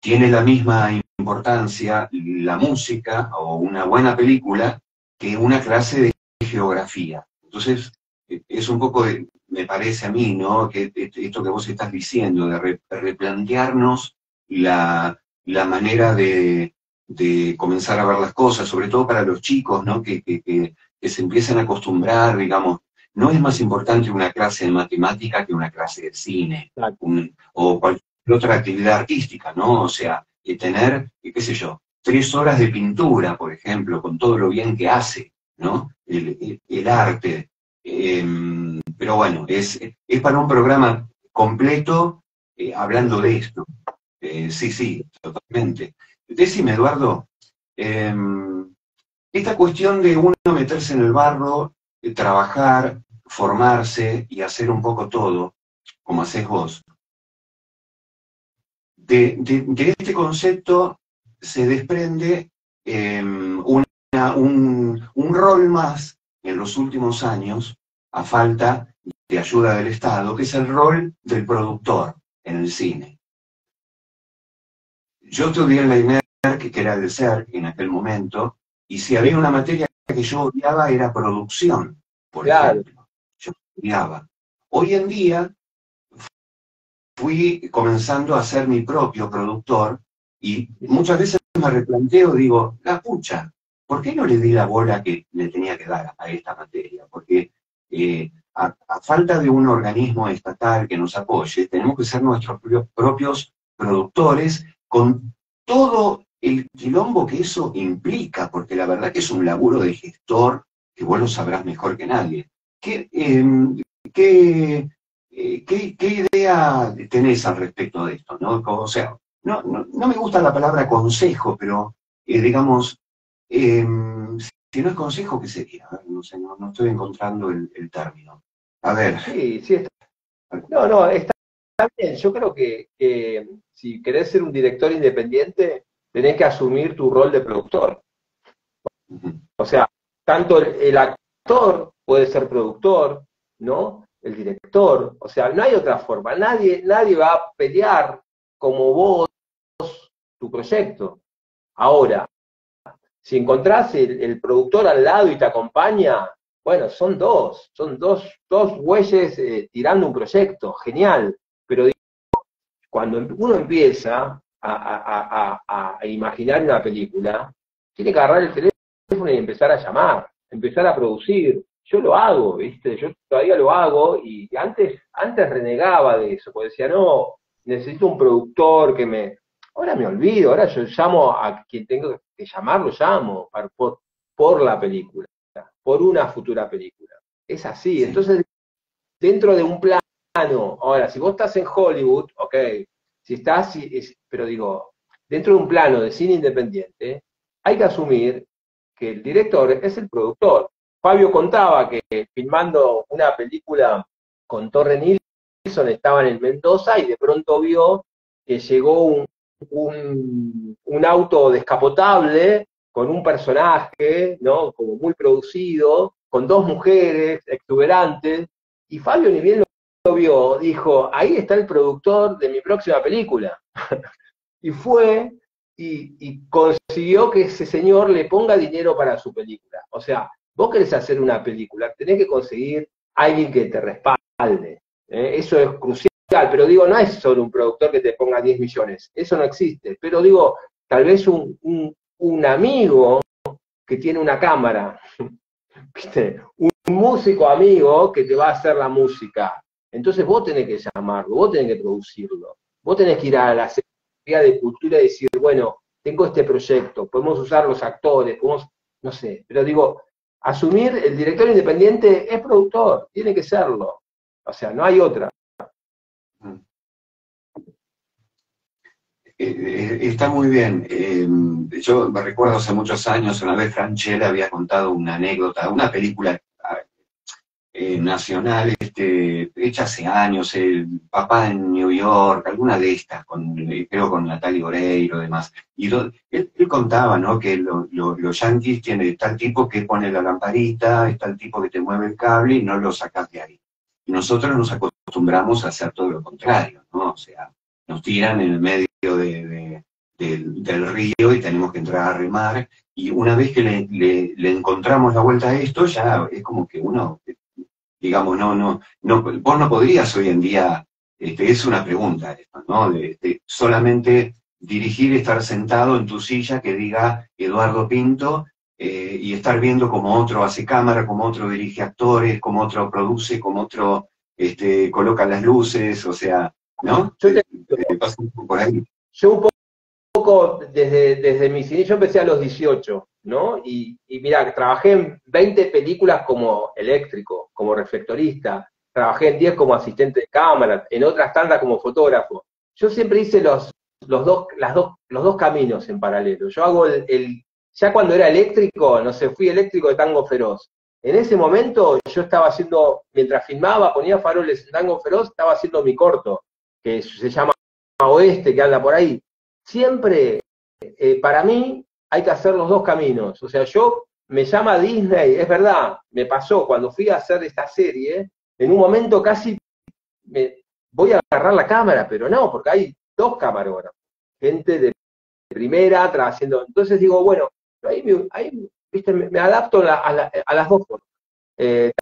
tiene la misma importancia la música o una buena película que una clase de geografía. Entonces, eh, es un poco, me parece a mí, ¿no? Que esto que vos estás diciendo, de replantearnos la, la manera de, de, comenzar a ver las cosas, sobre todo para los chicos, ¿no? Que, que, que, se empiezan a acostumbrar, digamos, no es más importante una clase de matemática que una clase de cine o cualquier otra actividad artística, ¿no? O sea, que tener, qué sé yo, tres horas de pintura, por ejemplo, con todo lo bien que hace, ¿no? El, arte. Em, pero bueno, es, es para un programa completo eh, hablando de esto. Eh, sí, sí, totalmente. Decime, Eduardo, em, esta cuestión de uno meterse en el barro, trabajar, formarse y hacer un poco todo, como haces vos, de, este concepto se desprende em, un un, rol más en los últimos años, a falta de ayuda del Estado, que es el rol del productor en el cine. Yo estudié en la INER, que era el CERC en aquel momento, y si había una materia que yo odiaba era producción, por ejemplo. Yo odiaba. Hoy en día fui comenzando a ser mi propio productor y muchas veces me replanteo, digo, la pucha, ¿por qué no le di la bola que le tenía que dar a esta materia? Porque eh, a, falta de un organismo estatal que nos apoye, tenemos que ser nuestros propios productores con todo el quilombo que eso implica, porque la verdad que es un laburo de gestor que vos lo sabrás mejor que nadie. ¿Qué, em, eh, idea tenés al respecto de esto? ¿no? O sea, no, me gusta la palabra consejo, pero eh, digamos, Em, si no es consejo, ¿qué sería? No sé, no, estoy encontrando el, término. A ver. Sí, sí, está. No, no, está, bien. Yo creo que, si querés ser un director independiente, tenés que asumir tu rol de productor. O sea, tanto el, actor puede ser productor, ¿no? el director. O sea, no hay otra forma. Nadie, nadie va a pelear como vos tu proyecto. Ahora, si encontrás el, productor al lado y te acompaña, bueno, son dos, son dos, dos bueyes eh, tirando un proyecto, genial. Pero cuando uno empieza a, a, imaginar una película, tiene que agarrar el teléfono y empezar a llamar, empezar a producir. Yo lo hago, ¿viste? Yo todavía lo hago y antes, antes renegaba de eso, porque decía, no, necesito un productor que me... Ahora me olvido, ahora yo llamo a quien tengo que llamar, lo llamo por, por la película, por una futura película. Es así, entonces dentro de un plano, ahora, si vos estás en Hollywood, ok, si estás, pero digo, dentro de un plano de cine independiente, hay que asumir que el director es el productor. Fabio contaba que filmando una película con Torre Nilsson estaban en Mendoza y de pronto vio que llegó un, un, auto descapotable con un personaje, ¿no? Como muy producido, con dos mujeres exuberantes, y Fabio ni bien lo vio, dijo, ahí está el productor de mi próxima película. *laughs* y fue y, consiguió que ese señor le ponga dinero para su película. O sea, vos querés hacer una película, tenés que conseguir alguien que te respalde. ¿eh? Eso es crucial, pero digo, no es solo un productor que te ponga 10 millones, eso no existe. Pero digo, tal vez un, un, amigo que tiene una cámara, *laughs* un músico amigo que te va a hacer la música. Entonces vos tenés que llamarlo, vos tenés que producirlo, vos tenés que ir a la de Cultura y decir, bueno, tengo este proyecto, podemos usar los actores, podemos, no sé, pero digo, asumir el director independiente es productor, tiene que serlo. O sea, no hay otra. Eh, eh, está muy bien. Eh, yo me recuerdo hace muchos años, una vez Franchella había contado una anécdota, una película eh, nacional este, hecha hace años, el papá en New York, alguna de estas, con, eh, creo con Natalia Oreiro y demás. Y él, contaba ¿no? que los yankees tienen tal tipo que pone la lamparita, es tal tipo que te mueve el cable y no lo sacas de ahí. Y nosotros nos acostumbramos a hacer todo lo contrario, ¿no? O sea, nos tiran en el medio de, del, río y tenemos que entrar a remar. Y una vez que le, le encontramos la vuelta a esto, ya es como que uno digamos, no, no, no, vos no podrías hoy en día, este, es una pregunta esto, ¿no? De, solamente dirigir, estar sentado en tu silla que diga Eduardo Pinto eh, y estar viendo como otro hace cámara, como otro dirige actores, como otro produce, como otro este, coloca las luces, o sea, ¿no? Yo, poco por ahí. Yo un poco, desde, desde mis inicios, yo empecé a los 18, ¿no? Y, y mira, trabajé en 20 películas como eléctrico, como reflectorista, trabajé en 10 como asistente de cámara, en otras tandas como fotógrafo. Yo siempre hice los, los, dos, las dos, los dos caminos en paralelo. Yo hago el, ya cuando era eléctrico, no sé, fui eléctrico de Tango Feroz. En ese momento yo estaba haciendo, mientras filmaba, ponía faroles en Tango Feroz, estaba haciendo mi corto, que se llama Oeste, que anda por ahí. Siempre, eh, para mí, hay que hacer los dos caminos. O sea, yo me llama Disney, es verdad, me pasó cuando fui a hacer esta serie, en un momento casi me, voy a agarrar la cámara, pero no, porque hay dos camarógrafos, gente de primera haciendo. Entonces digo, bueno, ahí, me, adapto a, las dos formas. Eh,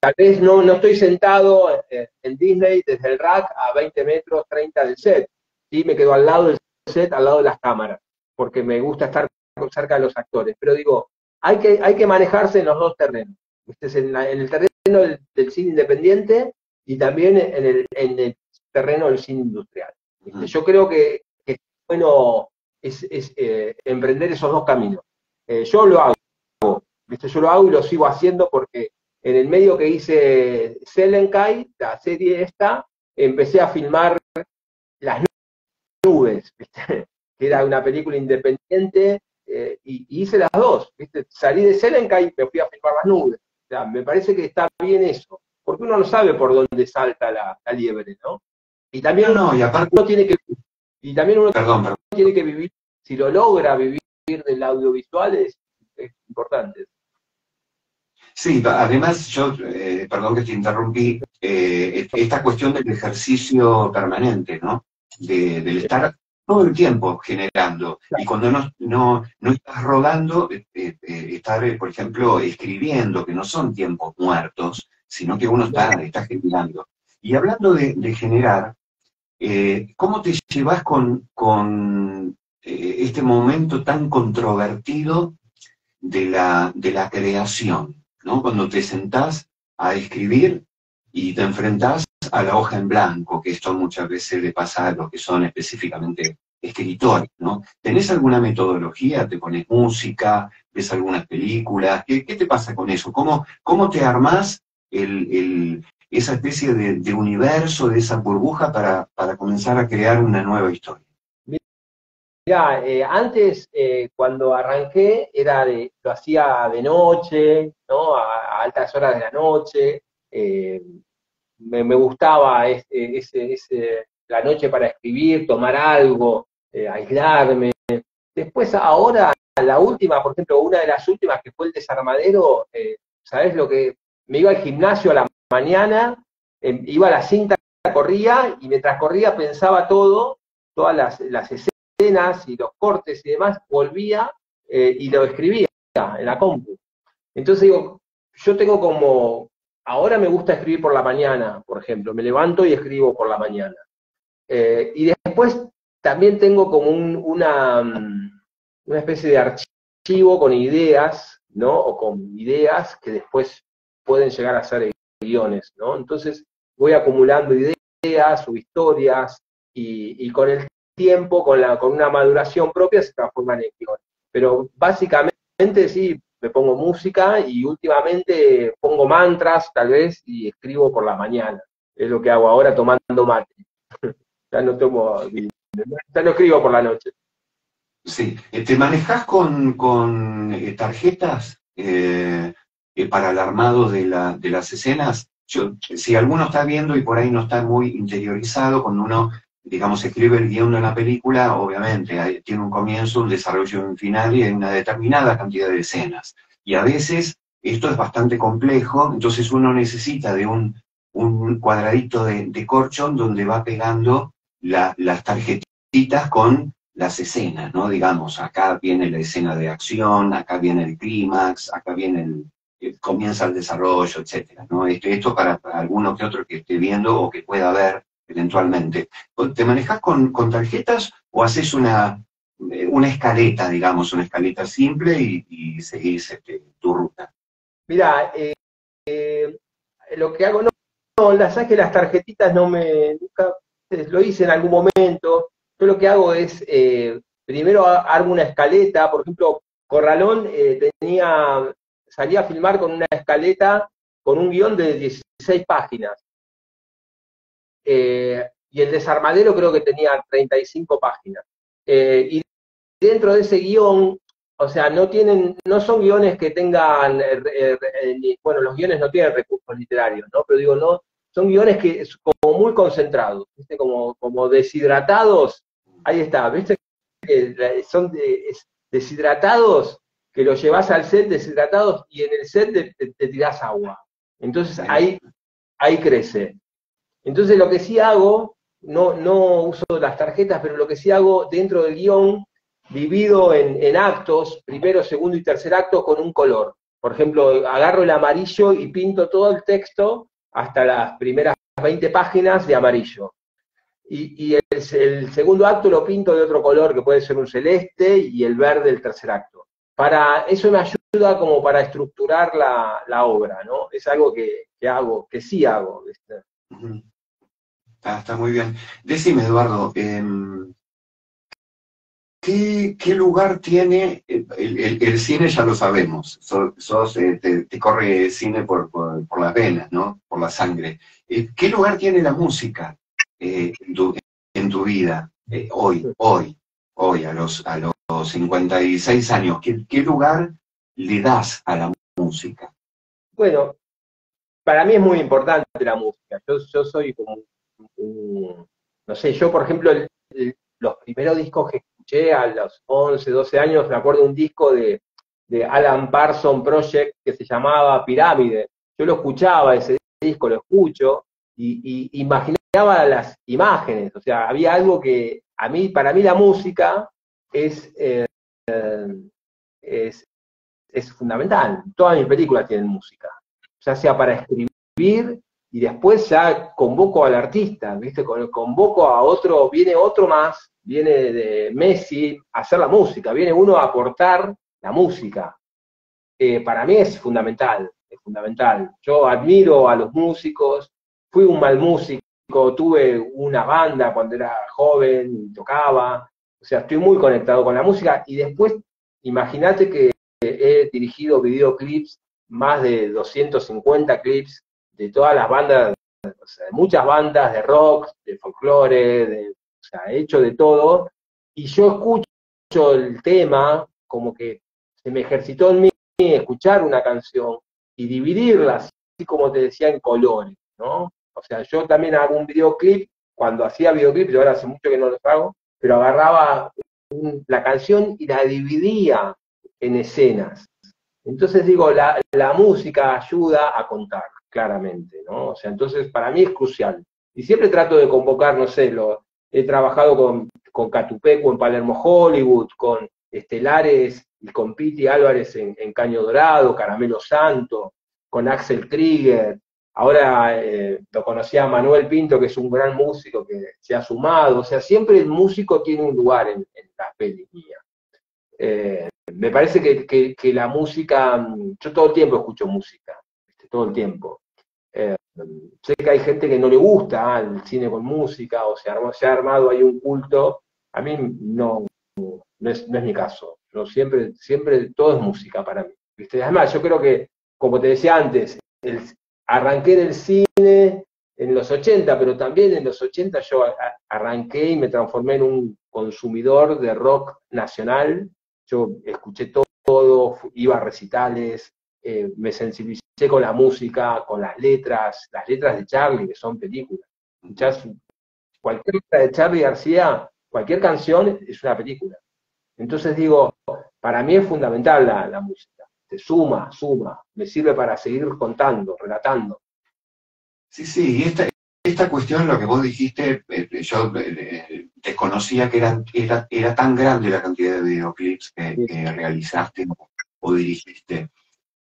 tal vez no, no estoy sentado en Disney desde el rack a 20 metros, 30 del set. y me quedo al lado del set, al lado de las cámaras, porque me gusta estar cerca de los actores, pero digo, hay que, hay que manejarse en los dos terrenos. Este en, el terreno del, cine independiente y también en el, en el terreno del cine industrial. Yo creo que, es bueno es, eh, emprender esos dos caminos. Eh, yo lo hago, yo lo hago y lo sigo haciendo porque en el medio que hice Selenkai, la serie esta, empecé a filmar las nubes, *laughs* que era una película independiente eh, y, hice las dos, ¿viste? Salí de Selenca y me fui a filmar las nubes. O sea, me parece que está bien eso, porque uno no sabe por dónde salta la, liebre, ¿no? Y también no, y aparte, uno tiene que y también uno tiene que vivir, si lo logra vivir del audiovisual es, importante. Sí, además yo, eh, perdón que te interrumpí, eh, esta cuestión del ejercicio permanente, ¿no? Del estar todo el tiempo generando. Y cuando no, no, no estás rodando, eh, eh, estar, por ejemplo, escribiendo, que no son tiempos muertos, sino que uno está, está generando. Y hablando de, generar, ¿cómo te llevas con, con este momento tan controvertido de la, de la creación? ¿no? Cuando te sentás a escribir y te enfrentás a la hoja en blanco, que esto muchas veces le pasa a los que son específicamente escritores, ¿no? ¿Tenés alguna metodología? ¿Te pones música? ¿Ves algunas películas? ¿Qué, te pasa con eso? ¿Cómo, cómo te armás el, esa especie de, universo, de esa burbuja para, para comenzar a crear una nueva historia? Mira, eh, antes eh, cuando arranqué era de, lo hacía de noche, ¿no? A, altas horas de la noche. Eh, me, gustaba ese, la noche para escribir, tomar algo, aislarme. Después ahora, la última, por ejemplo, una de las últimas que fue el desarmadero, ¿sabes lo que? Me iba al gimnasio a la mañana, em, iba a la cinta, corría, y mientras corría pensaba todo, todas las, las escenas y los cortes y demás, volvía eh, y lo escribía en la compu. Entonces digo, yo tengo como, ahora me gusta escribir por la mañana, por ejemplo, me levanto y escribo por la mañana. Eh, y después también tengo como una, mm, una especie de archivo con ideas, ¿no? O con ideas que después pueden llegar a ser guiones, ¿no? Entonces voy acumulando ideas o historias y, y con el tiempo, con, la, con una maduración propia, se transforman en guiones. Pero básicamente sí, me pongo música y últimamente pongo mantras tal vez y escribo por la mañana. Es lo que hago ahora tomando mate. *laughs* ya no tomo, ya no escribo por la noche. Sí, eh, ¿te manejas con, con eh, tarjetas eh, para el armado de, la, de las escenas? Si alguno está viendo y por ahí no está muy interiorizado, cuando uno digamos, escribe el guion de una película, obviamente, tiene un comienzo, un desarrollo y un final y hay una determinada cantidad de escenas. Y a veces esto es bastante complejo, entonces uno necesita de un, un cuadradito de, de, donde va pegando las tarjetitas con las escenas, ¿no? Digamos, acá viene la escena de acción, acá viene el clímax, acá viene el, comienza el desarrollo, etcétera, ¿no? Esto, esto para, para alguno que otro que esté viendo o que pueda ver eventualmente. ¿Te manejas con, tarjetas o haces una, eh, una escaleta, digamos, una escaleta simple y, seguís este, tu ruta? Mira, eh, eh, lo que hago, no, no, las que las tarjetitas no me, lo hice en algún momento, yo lo que hago es, primero armo una escaleta, por ejemplo, Corralón tenía, salía a filmar con una escaleta, con un guion de 16 páginas. Eh, y el desarmadero creo que tenía 35 páginas. Eh, y dentro de ese guion, o sea, no tienen, no son guiones que tengan, eh, bueno, los guiones no tienen recursos literarios, ¿no? Pero digo, no, son guiones que como muy concentrados, ¿viste? Como, como deshidratados, ahí está, ¿viste? son deshidratados que los llevas al set deshidratados y en el set te, te, tirás agua. Entonces ahí, ahí crece. Entonces lo que sí hago, no, uso las tarjetas, pero lo que sí hago dentro del guion, divido en, actos, primero, segundo y tercer acto con un color. Por ejemplo, agarro el amarillo y pinto todo el texto hasta las primeras 20 páginas de amarillo. Y, el, segundo acto lo pinto de otro color, que puede ser un celeste, y el verde el tercer acto. Para, eso me ayuda como para estructurar la, obra, ¿no? Es algo que, hago, que sí hago. Está, muy bien. Decime, Eduardo, em, ¿qué, lugar tiene el, cine? Ya lo sabemos, sos, eh, te, corre cine por, por, las venas, ¿no? Por la sangre. Eh, ¿Qué lugar tiene la música eh, en, tu, vida hoy, hoy, hoy, a los, a los 56 años? ¿Qué, ¿Qué lugar le das a la música? Bueno, para mí es muy importante la música. Yo, yo soy como no sé, yo por ejemplo, los primeros discos que escuché a los 11, 12 años, me acuerdo de un disco de, Alan Parson Project que se llamaba Pirámide. Yo lo escuchaba, ese disco lo escucho, y, imaginaba las imágenes, o sea, había algo que a mí, para mí la música es, eh, es, es fundamental. Todas mis películas tienen música, ya sea para escribir y después ya convoco al artista, ¿viste? Convoco a otro, viene otro más, viene de Messi a hacer la música, viene uno a aportar la música. Eh, para mí es fundamental, es fundamental. Yo admiro a los músicos, fui un mal músico, tuve una banda cuando era joven y tocaba, o sea, estoy muy conectado con la música y después, imagínate que he dirigido videoclips, más de 250 clips de todas las bandas, o sea, de muchas bandas de rock, de folclore, de, o sea, he hecho de todo, y yo escucho el tema como que se me ejercitó en mí escuchar una canción y dividirla, así como te decía, en colores, ¿no? O sea, yo también hago un videoclip, cuando hacía videoclip, yo ahora hace mucho que no los hago, pero agarraba la canción y la dividía en escenas. Entonces digo, la, la música ayuda a contar, claramente, ¿no? O sea, entonces para mí es crucial. Y siempre trato de convocar, no sé, lo, he trabajado con, con Catupeco en Palermo Hollywood, con Estelares y con Piti Álvarez en, Caño Dorado, Caramelo Santo, con Axel Krieger. Ahora eh, lo conocía Manuel Pinto, que es un gran músico que se ha sumado. O sea, siempre el músico tiene un lugar en, en la peli mía. Eh, me parece que, que, la música, yo todo el tiempo escucho música, todo el tiempo. Sé que hay gente que no le gusta el cine con música, o se, se ha armado ahí un culto. A mí no, no es, mi caso. Yo siempre, siempre todo es música para mí. Además, yo creo que, como te decía antes, arranqué en el cine en los 80, pero también en los 80 yo arranqué y me transformé en un consumidor de rock nacional. Yo escuché todo, iba a recitales, eh, me sensibilicé con la música, con las letras, las letras de Charlie, que son películas. cualquier letra de Charlie García, cualquier canción es una película. Entonces digo, para mí es fundamental la, música, te suma, suma, me sirve para seguir contando, relatando. Sí, sí, y esta, esta cuestión, lo que vos dijiste, eh, yo eh, desconocía que era, era, tan grande la cantidad de videoclips que, realizaste o, dirigiste.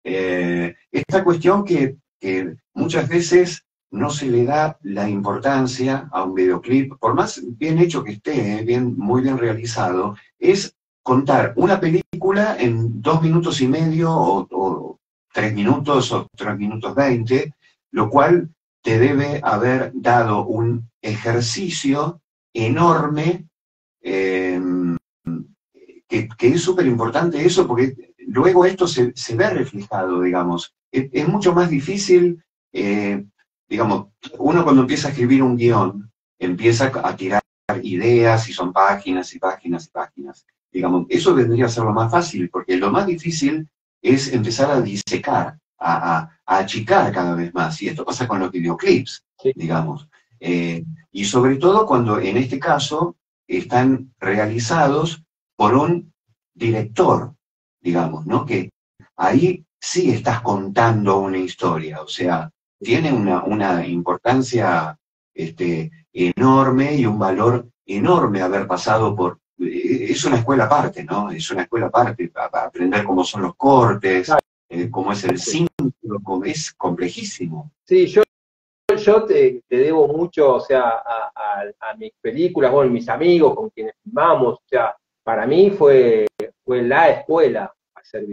Eh, esta cuestión que, que, muchas veces no se le da la importancia a un videoclip, por más bien hecho que esté, bien, muy bien realizado, es contar una película en dos minutos y medio o, tres minutos o tres minutos veinte, lo cual te debe haber dado un ejercicio enorme, em, que, es súper importante eso, porque luego esto se, ve reflejado, digamos. Es, mucho más difícil, eh, digamos, uno cuando empieza a escribir un guion, empieza a tirar ideas y son páginas y páginas y páginas. Digamos, eso vendría a ser lo más fácil, porque lo más difícil es empezar a disecar, a, achicar cada vez más. Y esto pasa con los videoclips, digamos. Eh, y sobre todo cuando en este caso están realizados por un director, digamos, ¿no? Que ahí sí estás contando una historia, o sea, tiene una, una importancia este, enorme y un valor enorme haber pasado por, es una escuela aparte, ¿no? Es una escuela aparte para aprender cómo son los cortes, eh, cómo es el símbolo, es complejísimo. Sí, yo, yo te, debo mucho, o sea, a, mis películas, bueno, mis amigos con quienes filmamos, o sea, para mí fue, fue la escuela hacer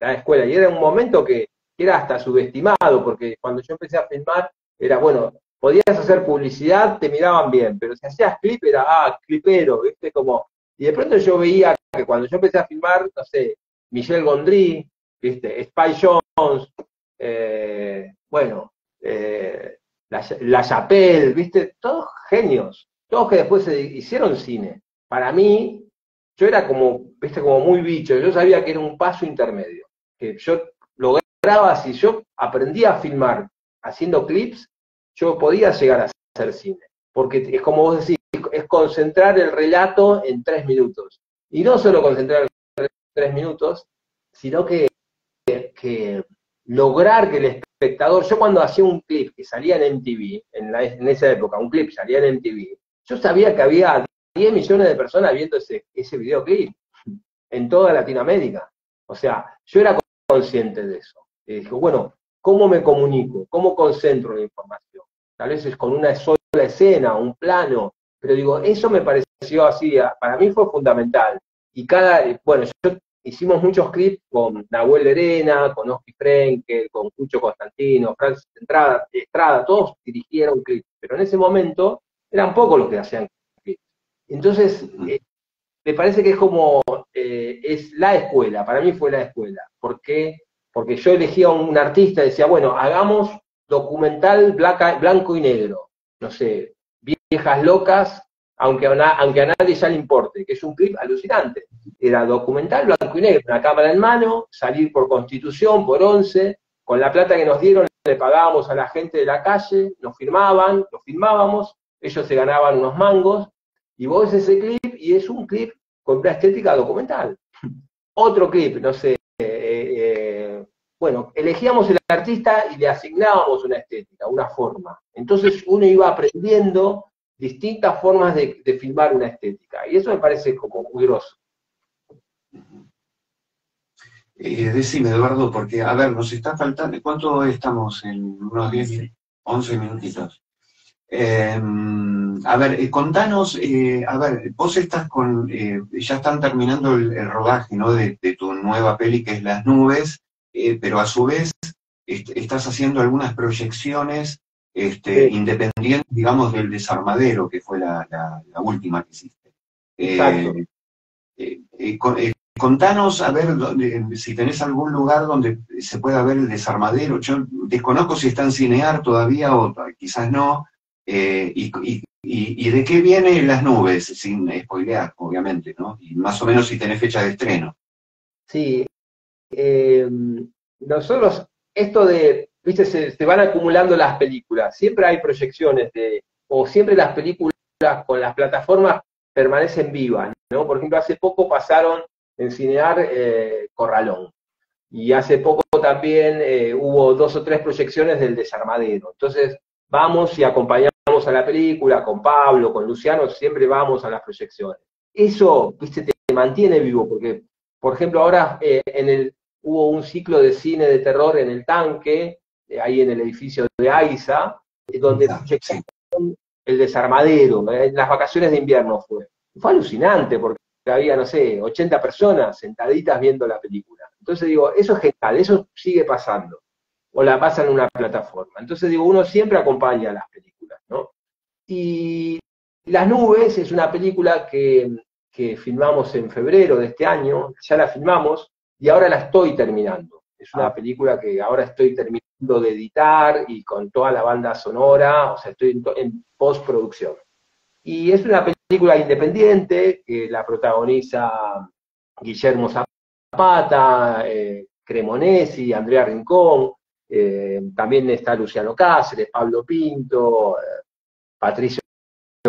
la escuela, y era un momento que era hasta subestimado, porque cuando yo empecé a filmar, era, bueno, podías hacer publicidad, te miraban bien, pero si hacías clip era, ah, clipero, ¿viste? Como, y de pronto yo veía que cuando yo empecé a filmar, no sé, Michel Gondry, ¿viste? Spy Jones, eh, bueno, eh, la, la Chapelle, ¿viste? Todos genios, todos que después se hicieron cine. Para mí, yo era como, ¿viste? Como muy bicho, yo sabía que era un paso intermedio, que yo lograba, si yo aprendía a filmar haciendo clips, yo podía llegar a hacer cine. Porque es como vos decís, es concentrar el relato en tres minutos. Y no solo concentrar en tres minutos, sino que, que lograr que el espectador, yo cuando hacía un clip que salía en MTV, en, en esa época, un clip salía en MTV, yo sabía que había 10 millones de personas viendo ese, ese videoclip en toda Latinoamérica. O sea, yo era consciente de eso. Y dije, bueno, ¿cómo me comunico? ¿Cómo concentro la información? Tal vez es con una sola escena, un plano, pero digo, eso me pareció así, para mí fue fundamental. Y cada, bueno, yo hicimos muchos clips con Nahuel Lerena, con Oski Frenkel, con Cucho Constantino, Francis Estrada, todos dirigieron clips, pero en ese momento eran pocos los que hacían. Entonces, eh, me parece que es como, eh, es la escuela, para mí fue la escuela. ¿Por qué? Porque yo elegía a un artista y decía, bueno, hagamos documental blanco y negro, no sé, viejas locas, aunque a, aunque a nadie ya le importe, que es un clip alucinante. Era documental blanco y negro, una cámara en mano, salir por constitución, por once, con la plata que nos dieron le pagábamos a la gente de la calle, nos firmaban, nos filmábamos, ellos se ganaban unos mangos, y vos ese clip y es un clip con una estética documental. *laughs* Otro clip, no sé, eh, eh, bueno, elegíamos el artista y le asignábamos una estética, una forma. Entonces uno iba aprendiendo distintas formas de, filmar una estética. Y eso me parece como muy grosso. Eh, decime, Eduardo, porque, a ver, nos está faltando, ¿cuánto estamos? En unos 10, 11 minutitos. Em, a ver, eh, contanos, eh, a ver, vos estás con, eh, ya están terminando el, rodaje, ¿no? De, tu nueva peli que es Las Nubes, pero a su vez estás haciendo algunas proyecciones este, independientes, digamos, del desarmadero, que fue la, última que hiciste. contanos, a ver, si tenés algún lugar donde se pueda ver el desarmadero. Yo desconozco si está en Cinear todavía o quizás no, eh, y, de qué vienen las nubes? Sin spoilear, obviamente, ¿no? Y más o menos si tenés fecha de estreno. Sí. Eh, nosotros, esto de, viste, se, van acumulando las películas. Siempre hay proyecciones de, o siempre las películas con las plataformas permanecen vivas, ¿no? Por ejemplo, hace poco pasaron en Cinear eh, Corralón. Y hace poco también hubo dos o tres proyecciones del Desarmadero. Entonces, vamos y acompañamos a la película, con Pablo, con Luciano, siempre vamos a las proyecciones. Eso, viste, te mantiene vivo, porque, por ejemplo, ahora eh, en el, hubo un ciclo de cine de terror en el tanque, eh, ahí en el edificio de AISA, eh, donde proyectaron el desarmadero, en las vacaciones de invierno fue. Fue alucinante, porque había, no sé, 80 personas sentaditas viendo la película. Entonces digo, eso es genial, eso sigue pasando. O la pasan en una plataforma. Entonces digo, uno siempre acompaña a las películas. Y Las Nubes es una película que, filmamos en febrero de este año, ya la filmamos y ahora la estoy terminando. Es una ah. película que ahora estoy terminando de editar y con toda la banda sonora, o sea, estoy en, postproducción. Y es una película independiente que la protagoniza Guillermo Zapata, eh, Cremonesi, Andrea Rincón, eh, también está Luciano Cáceres, Pablo Pinto, eh, Patricio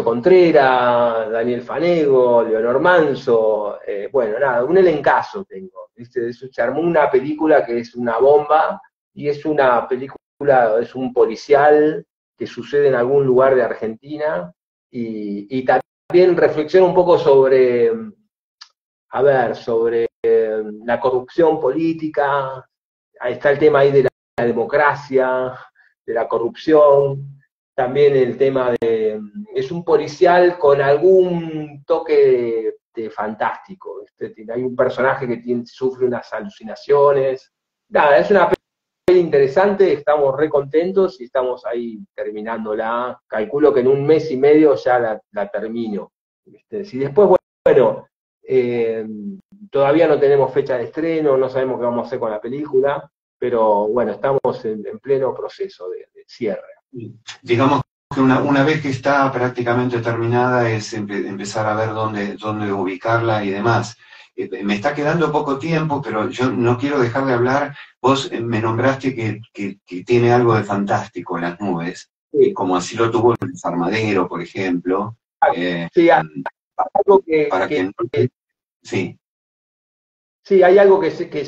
Contreras, Daniel Fanego, Leonor Manso, eh, bueno, nada, un elencazo tengo. ¿viste? Se armó una película que es una bomba y es una película, es un policial que sucede en algún lugar de Argentina y, también reflexiona un poco sobre, a ver, sobre la corrupción política, ahí está el tema ahí de la democracia, de la corrupción, también el tema de, es un policial con algún toque de, fantástico, hay un personaje que sufre unas alucinaciones, nada, es una película interesante, estamos re contentos y estamos ahí terminándola, calculo que en un mes y medio ya la, termino. Si después, bueno, eh, todavía no tenemos fecha de estreno, no sabemos qué vamos a hacer con la película, pero bueno, estamos en, pleno proceso de cierre. Digamos que una, vez que está prácticamente terminada es empezar a ver dónde, dónde ubicarla y demás. Eh, me está quedando poco tiempo, pero yo no quiero dejar de hablar. Vos eh, me nombraste que, tiene algo de fantástico en las nubes, como así lo tuvo el desarmadero, por ejemplo. Eh, sí, algo que, para que, sí. Sí, hay algo que se, que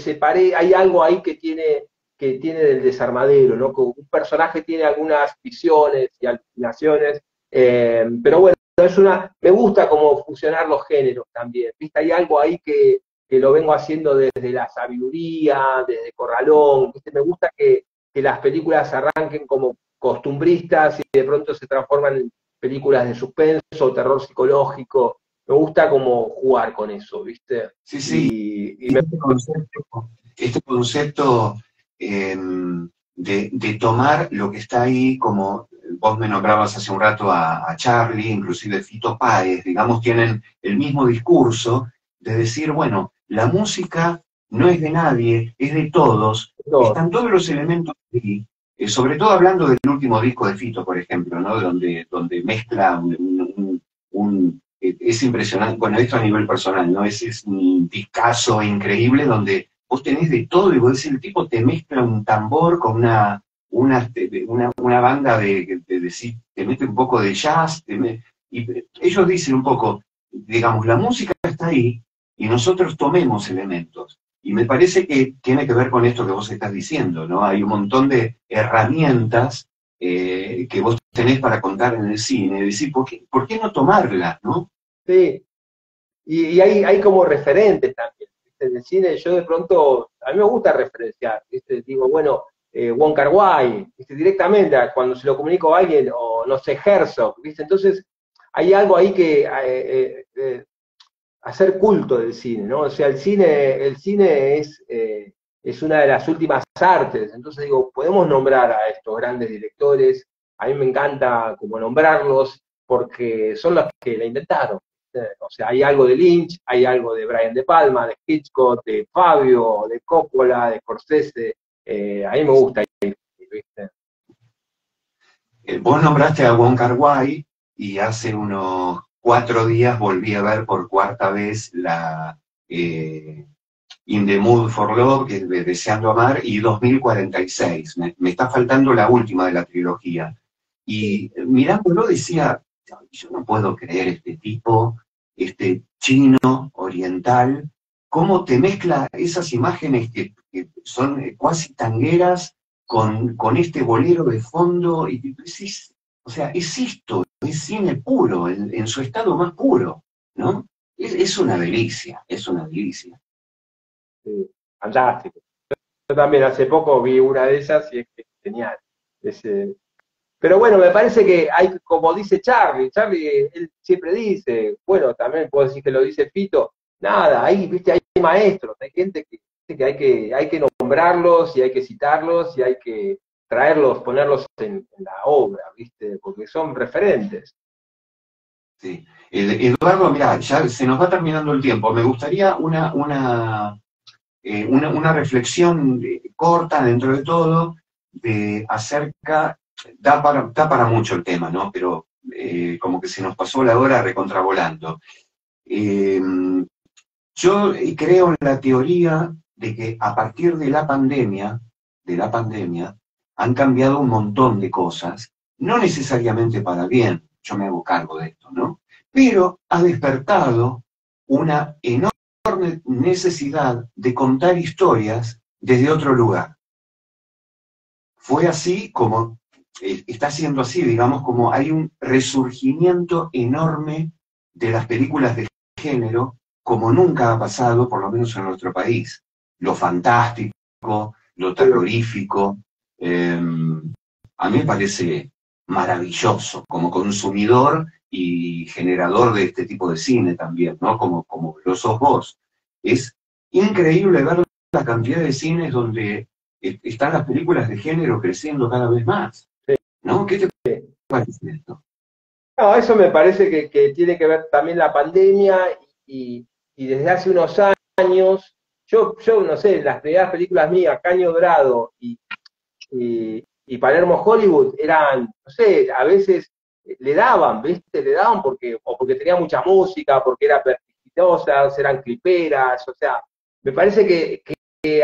hay algo ahí que tiene que tiene del desarmadero, ¿no? Que un personaje tiene algunas visiones y alucinaciones, eh, pero bueno, es una, me gusta cómo fusionar los géneros también, ¿viste? Hay algo ahí que, que lo vengo haciendo desde la sabiduría, desde Corralón, ¿viste? Me gusta que, que las películas arranquen como costumbristas y de pronto se transforman en películas de suspenso, terror psicológico. Me gusta como jugar con eso, ¿viste? Sí, sí. Y, este concepto, este concepto em, de, tomar lo que está ahí, como vos me nombrabas hace un rato a, Charlie, inclusive Fito Páez, digamos, tienen el mismo discurso de decir, bueno, la música no es de nadie, es de todos, están todos los elementos ahí, eh, sobre todo hablando del último disco de Fito, por ejemplo, ¿no? donde, donde mezcla un, es impresionante, bueno, esto a nivel personal, ¿no? Es, es un discazo increíble donde vos tenés de todo y vos decís, el tipo te mezcla un tambor con una, una, una, banda de, decir, te mete un poco de jazz, y ellos dicen un poco, digamos, la música está ahí y nosotros tomemos elementos. Y me parece que tiene que ver con esto que vos estás diciendo, ¿no? Hay un montón de herramientas eh, que vos tenés para contar en el cine, decir, ¿por qué, ¿por qué no tomarlas, no? Sí, y, hay, hay, como referentes también. En el cine yo de pronto, a mí me gusta referenciar, ¿viste? digo, bueno, eh, Wong Wai, directamente cuando se lo comunico a alguien, o no sé, Herzog, ¿viste? Entonces, hay algo ahí que eh, eh hacer culto del cine, ¿no? O sea, el cine, el cine es, eh, es una de las últimas artes, entonces digo, podemos nombrar a estos grandes directores, a mí me encanta como nombrarlos, porque son los que la inventaron. O sea, hay algo de Lynch, hay algo de Brian De Palma, de Hitchcock, de Fabio, de Coppola, de Scorsese, eh, a mí me gusta. ¿viste? Eh, vos nombraste a Wong Kar y hace unos cuatro días volví a ver por cuarta vez la eh, In the Mood for Love, que es de Deseando Amar, y 2046. Me, me, está faltando la última de la trilogía. Y mirándolo decía, yo no puedo creer este tipo, este chino, oriental, cómo te mezcla esas imágenes que, son cuasi tangueras con, con, este bolero de fondo, y decís, o sea, es esto, es cine puro, en, su estado más puro, ¿no? Es, una delicia, es una delicia. Sí, fantástico. Yo también hace poco vi una de esas y es genial. Pero bueno, me parece que hay, como dice Charlie, Charlie, él siempre dice, bueno, también puedo decir que lo dice Fito, nada, ahí, viste, hay maestros, hay gente que, que hay que, hay que nombrarlos y hay que citarlos y hay que traerlos, ponerlos en, la obra, ¿viste? Porque son referentes. Sí. Eduardo, mira, ya se nos va terminando el tiempo. Me gustaría una, una, eh, una, reflexión corta dentro de todo de acerca, da para, da para mucho el tema, ¿no? Pero eh, como que se nos pasó la hora recontravolando. Eh, yo creo en la teoría de que a partir de la pandemia, de la pandemia, han cambiado un montón de cosas, no necesariamente para bien, yo me hago cargo de esto, ¿no? Pero ha despertado una enorme necesidad de contar historias desde otro lugar. Fue así como, está siendo así, digamos, como hay un resurgimiento enorme de las películas de género como nunca ha pasado, por lo menos en nuestro país. Lo fantástico, lo terrorífico, Em, a mí me parece maravilloso como consumidor y generador de este tipo de cine también, ¿no? Como, como lo sos vos. Es increíble ver la cantidad de cines donde están las películas de género creciendo cada vez más. ¿No? ¿Qué te parece esto? No, eso me parece que, tiene que ver también la pandemia y, desde hace unos años, yo, yo no sé, las primeras películas mías, Caño Dorado y y, Palermo Hollywood eran, no sé, a veces le daban, ¿viste? Le daban porque, o porque tenía mucha música, porque eran prestigiosas, eran cliperas, o sea, me parece que,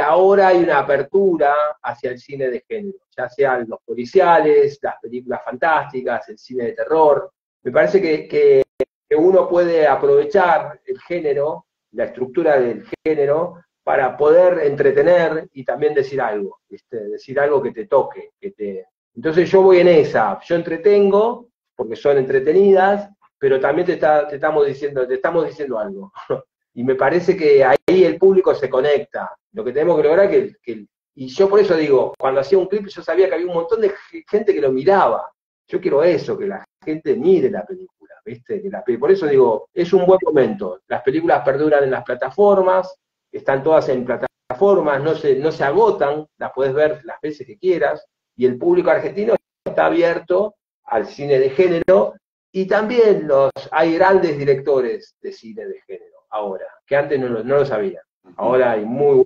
ahora hay una apertura hacia el cine de género, ya sean los policiales, las películas fantásticas, el cine de terror. Me parece que, que uno puede aprovechar el género, la estructura del género, para poder entretener y también decir algo, decir algo que te toque. Que te... Entonces yo voy en esa, yo entretengo, porque son entretenidas, pero también te, te estamos diciendo, te estamos diciendo algo. *laughs* y me parece que ahí el público se conecta. Lo que tenemos que lograr es que, y yo por eso digo, cuando hacía un clip yo sabía que había un montón de gente que lo miraba. Yo quiero eso, que la gente mire la película, ¿viste? por eso digo, es un buen momento. Las películas perduran en las plataformas, están todas en plataformas, no se, no se agotan, las puedes ver las veces que quieras, y el público argentino está abierto al cine de género, y también los, hay grandes directores de cine de género ahora, que antes no no lo sabían. Ahora hay muy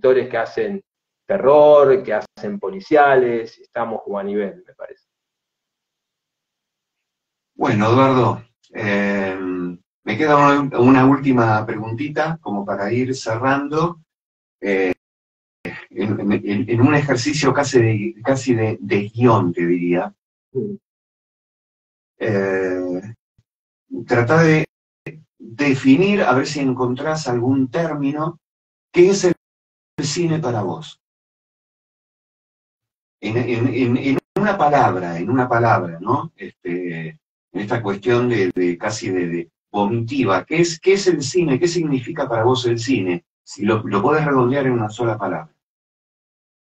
que hacen terror, que hacen policiales, estamos como a nivel, me parece. Bueno, Eduardo, eh, me queda una, última preguntita como para ir cerrando. Eh, en, un ejercicio casi de, casi de, guion, te diría. Eh, trata de definir, a ver si encontrás algún término, ¿qué es el cine para vos? En, una palabra, en una palabra, ¿no? Este, en esta cuestión de, casi de, vomitiva. ¿Qué es, ¿Qué es el cine? ¿Qué significa para vos el cine? Si lo, lo podés redondear en una sola palabra.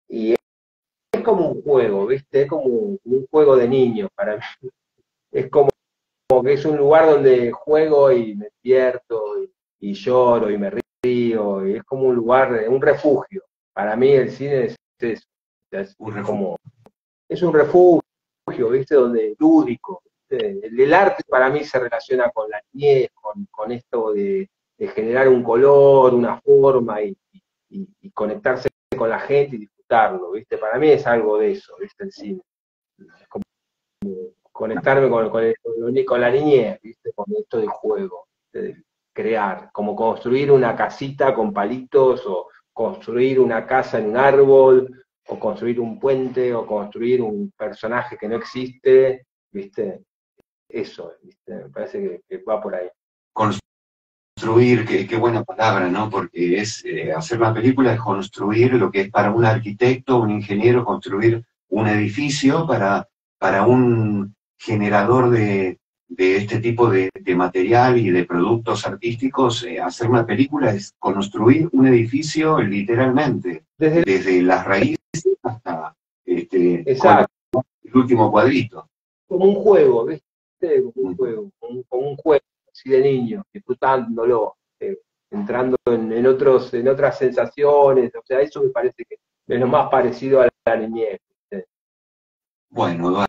Y es como un juego, ¿viste? Es como un juego de niños para mí. Es como, que es un lugar donde juego y me despierto y, lloro y me río. Y es como un lugar, un refugio. Para mí el cine es eso. Es, un como, es un refugio, ¿viste? Donde lúdico, el, arte para mí se relaciona con la niñez, con, esto de, generar un color, una forma y, conectarse con la gente y disfrutarlo, ¿viste? Para mí es algo de eso, ¿viste? El cine. como conectarme con, con, la niñez, ¿viste? Con esto de juego, crear, como construir una casita con palitos o construir una casa en un árbol o construir un puente o construir un personaje que no existe, ¿viste? eso, me parece que, va por ahí. Construir, qué, buena palabra, ¿no? Porque es eh, hacer una película es construir lo que es para un arquitecto, un ingeniero, construir un edificio para, para un generador de, este tipo de, material y de productos artísticos, eh, hacer una película es construir un edificio literalmente, desde, las raíces hasta este, el último cuadrito. Como un juego, ¿ves? como un juego, como un, juego así de niño, disfrutándolo, eh, entrando en, otros, en otras sensaciones, o sea, eso me parece que es lo más parecido a la niñez. Bueno,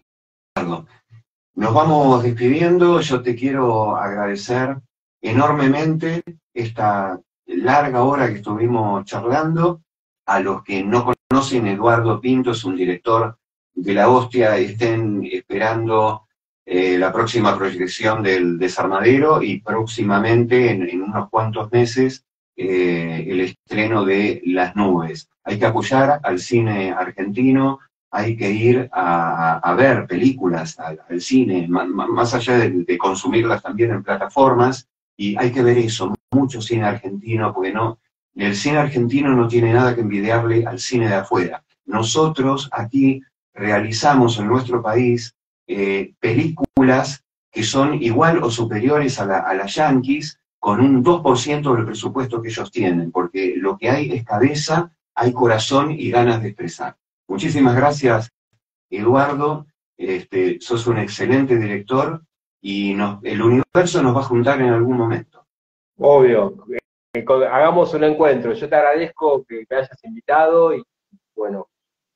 Eduardo, nos vamos despidiendo, yo te quiero agradecer enormemente esta larga hora que estuvimos charlando. A los que no conocen, Eduardo Pinto es un director de la hostia, estén esperando eh, la próxima proyección del desarmadero y próximamente, en, unos cuantos meses, eh, el estreno de Las Nubes. Hay que apoyar al cine argentino, hay que ir a, ver películas, al, cine, más, allá de, consumirlas también en plataformas, y hay que ver eso, mucho cine argentino, porque no, el cine argentino no tiene nada que envidiarle al cine de afuera. Nosotros aquí realizamos en nuestro país eh, películas que son igual o superiores a, las Yankees con un 2% del presupuesto que ellos tienen, porque lo que hay es cabeza, hay corazón y ganas de expresar. Muchísimas gracias, Eduardo. Este, sos un excelente director y el universo nos va a juntar en algún momento. Obvio, eh, hagamos un encuentro. Yo te agradezco que me hayas invitado y bueno,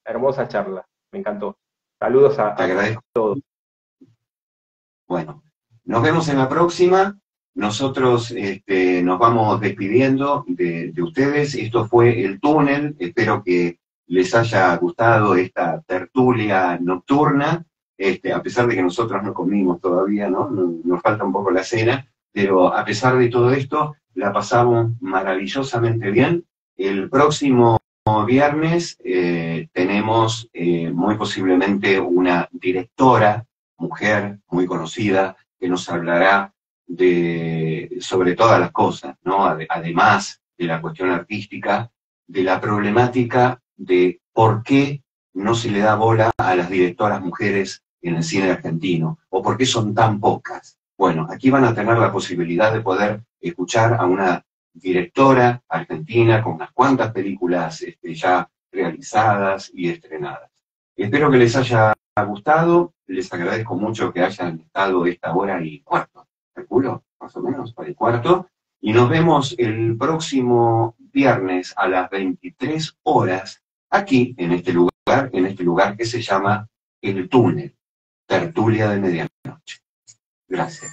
hermosa charla, me encantó. Saludos a, todos. Bueno, nos vemos en la próxima. Nosotros este, nos vamos despidiendo de, ustedes. Esto fue El Túnel. Espero que les haya gustado esta tertulia nocturna. Este, a pesar de que nosotros no comimos todavía, ¿no? Nos falta un poco la cena, pero a pesar de todo esto, la pasamos maravillosamente bien. El próximo viernes eh, tenemos eh, muy posiblemente una directora, mujer muy conocida, que nos hablará de, sobre todas las cosas, ¿no? Además de la cuestión artística, de la problemática de por qué no se le da bola a las directoras mujeres en el cine argentino, o por qué son tan pocas. Bueno, aquí van a tener la posibilidad de poder escuchar a una directora argentina con unas cuantas películas este, ya realizadas y estrenadas. Espero que les haya gustado, les agradezco mucho que hayan estado esta hora y cuarto, calculo, más o menos, para el cuarto, y nos vemos el próximo viernes a las 23 horas Aquí, en este lugar, en este lugar que se llama El Túnel, Tertulia de Medianoche. Gracias.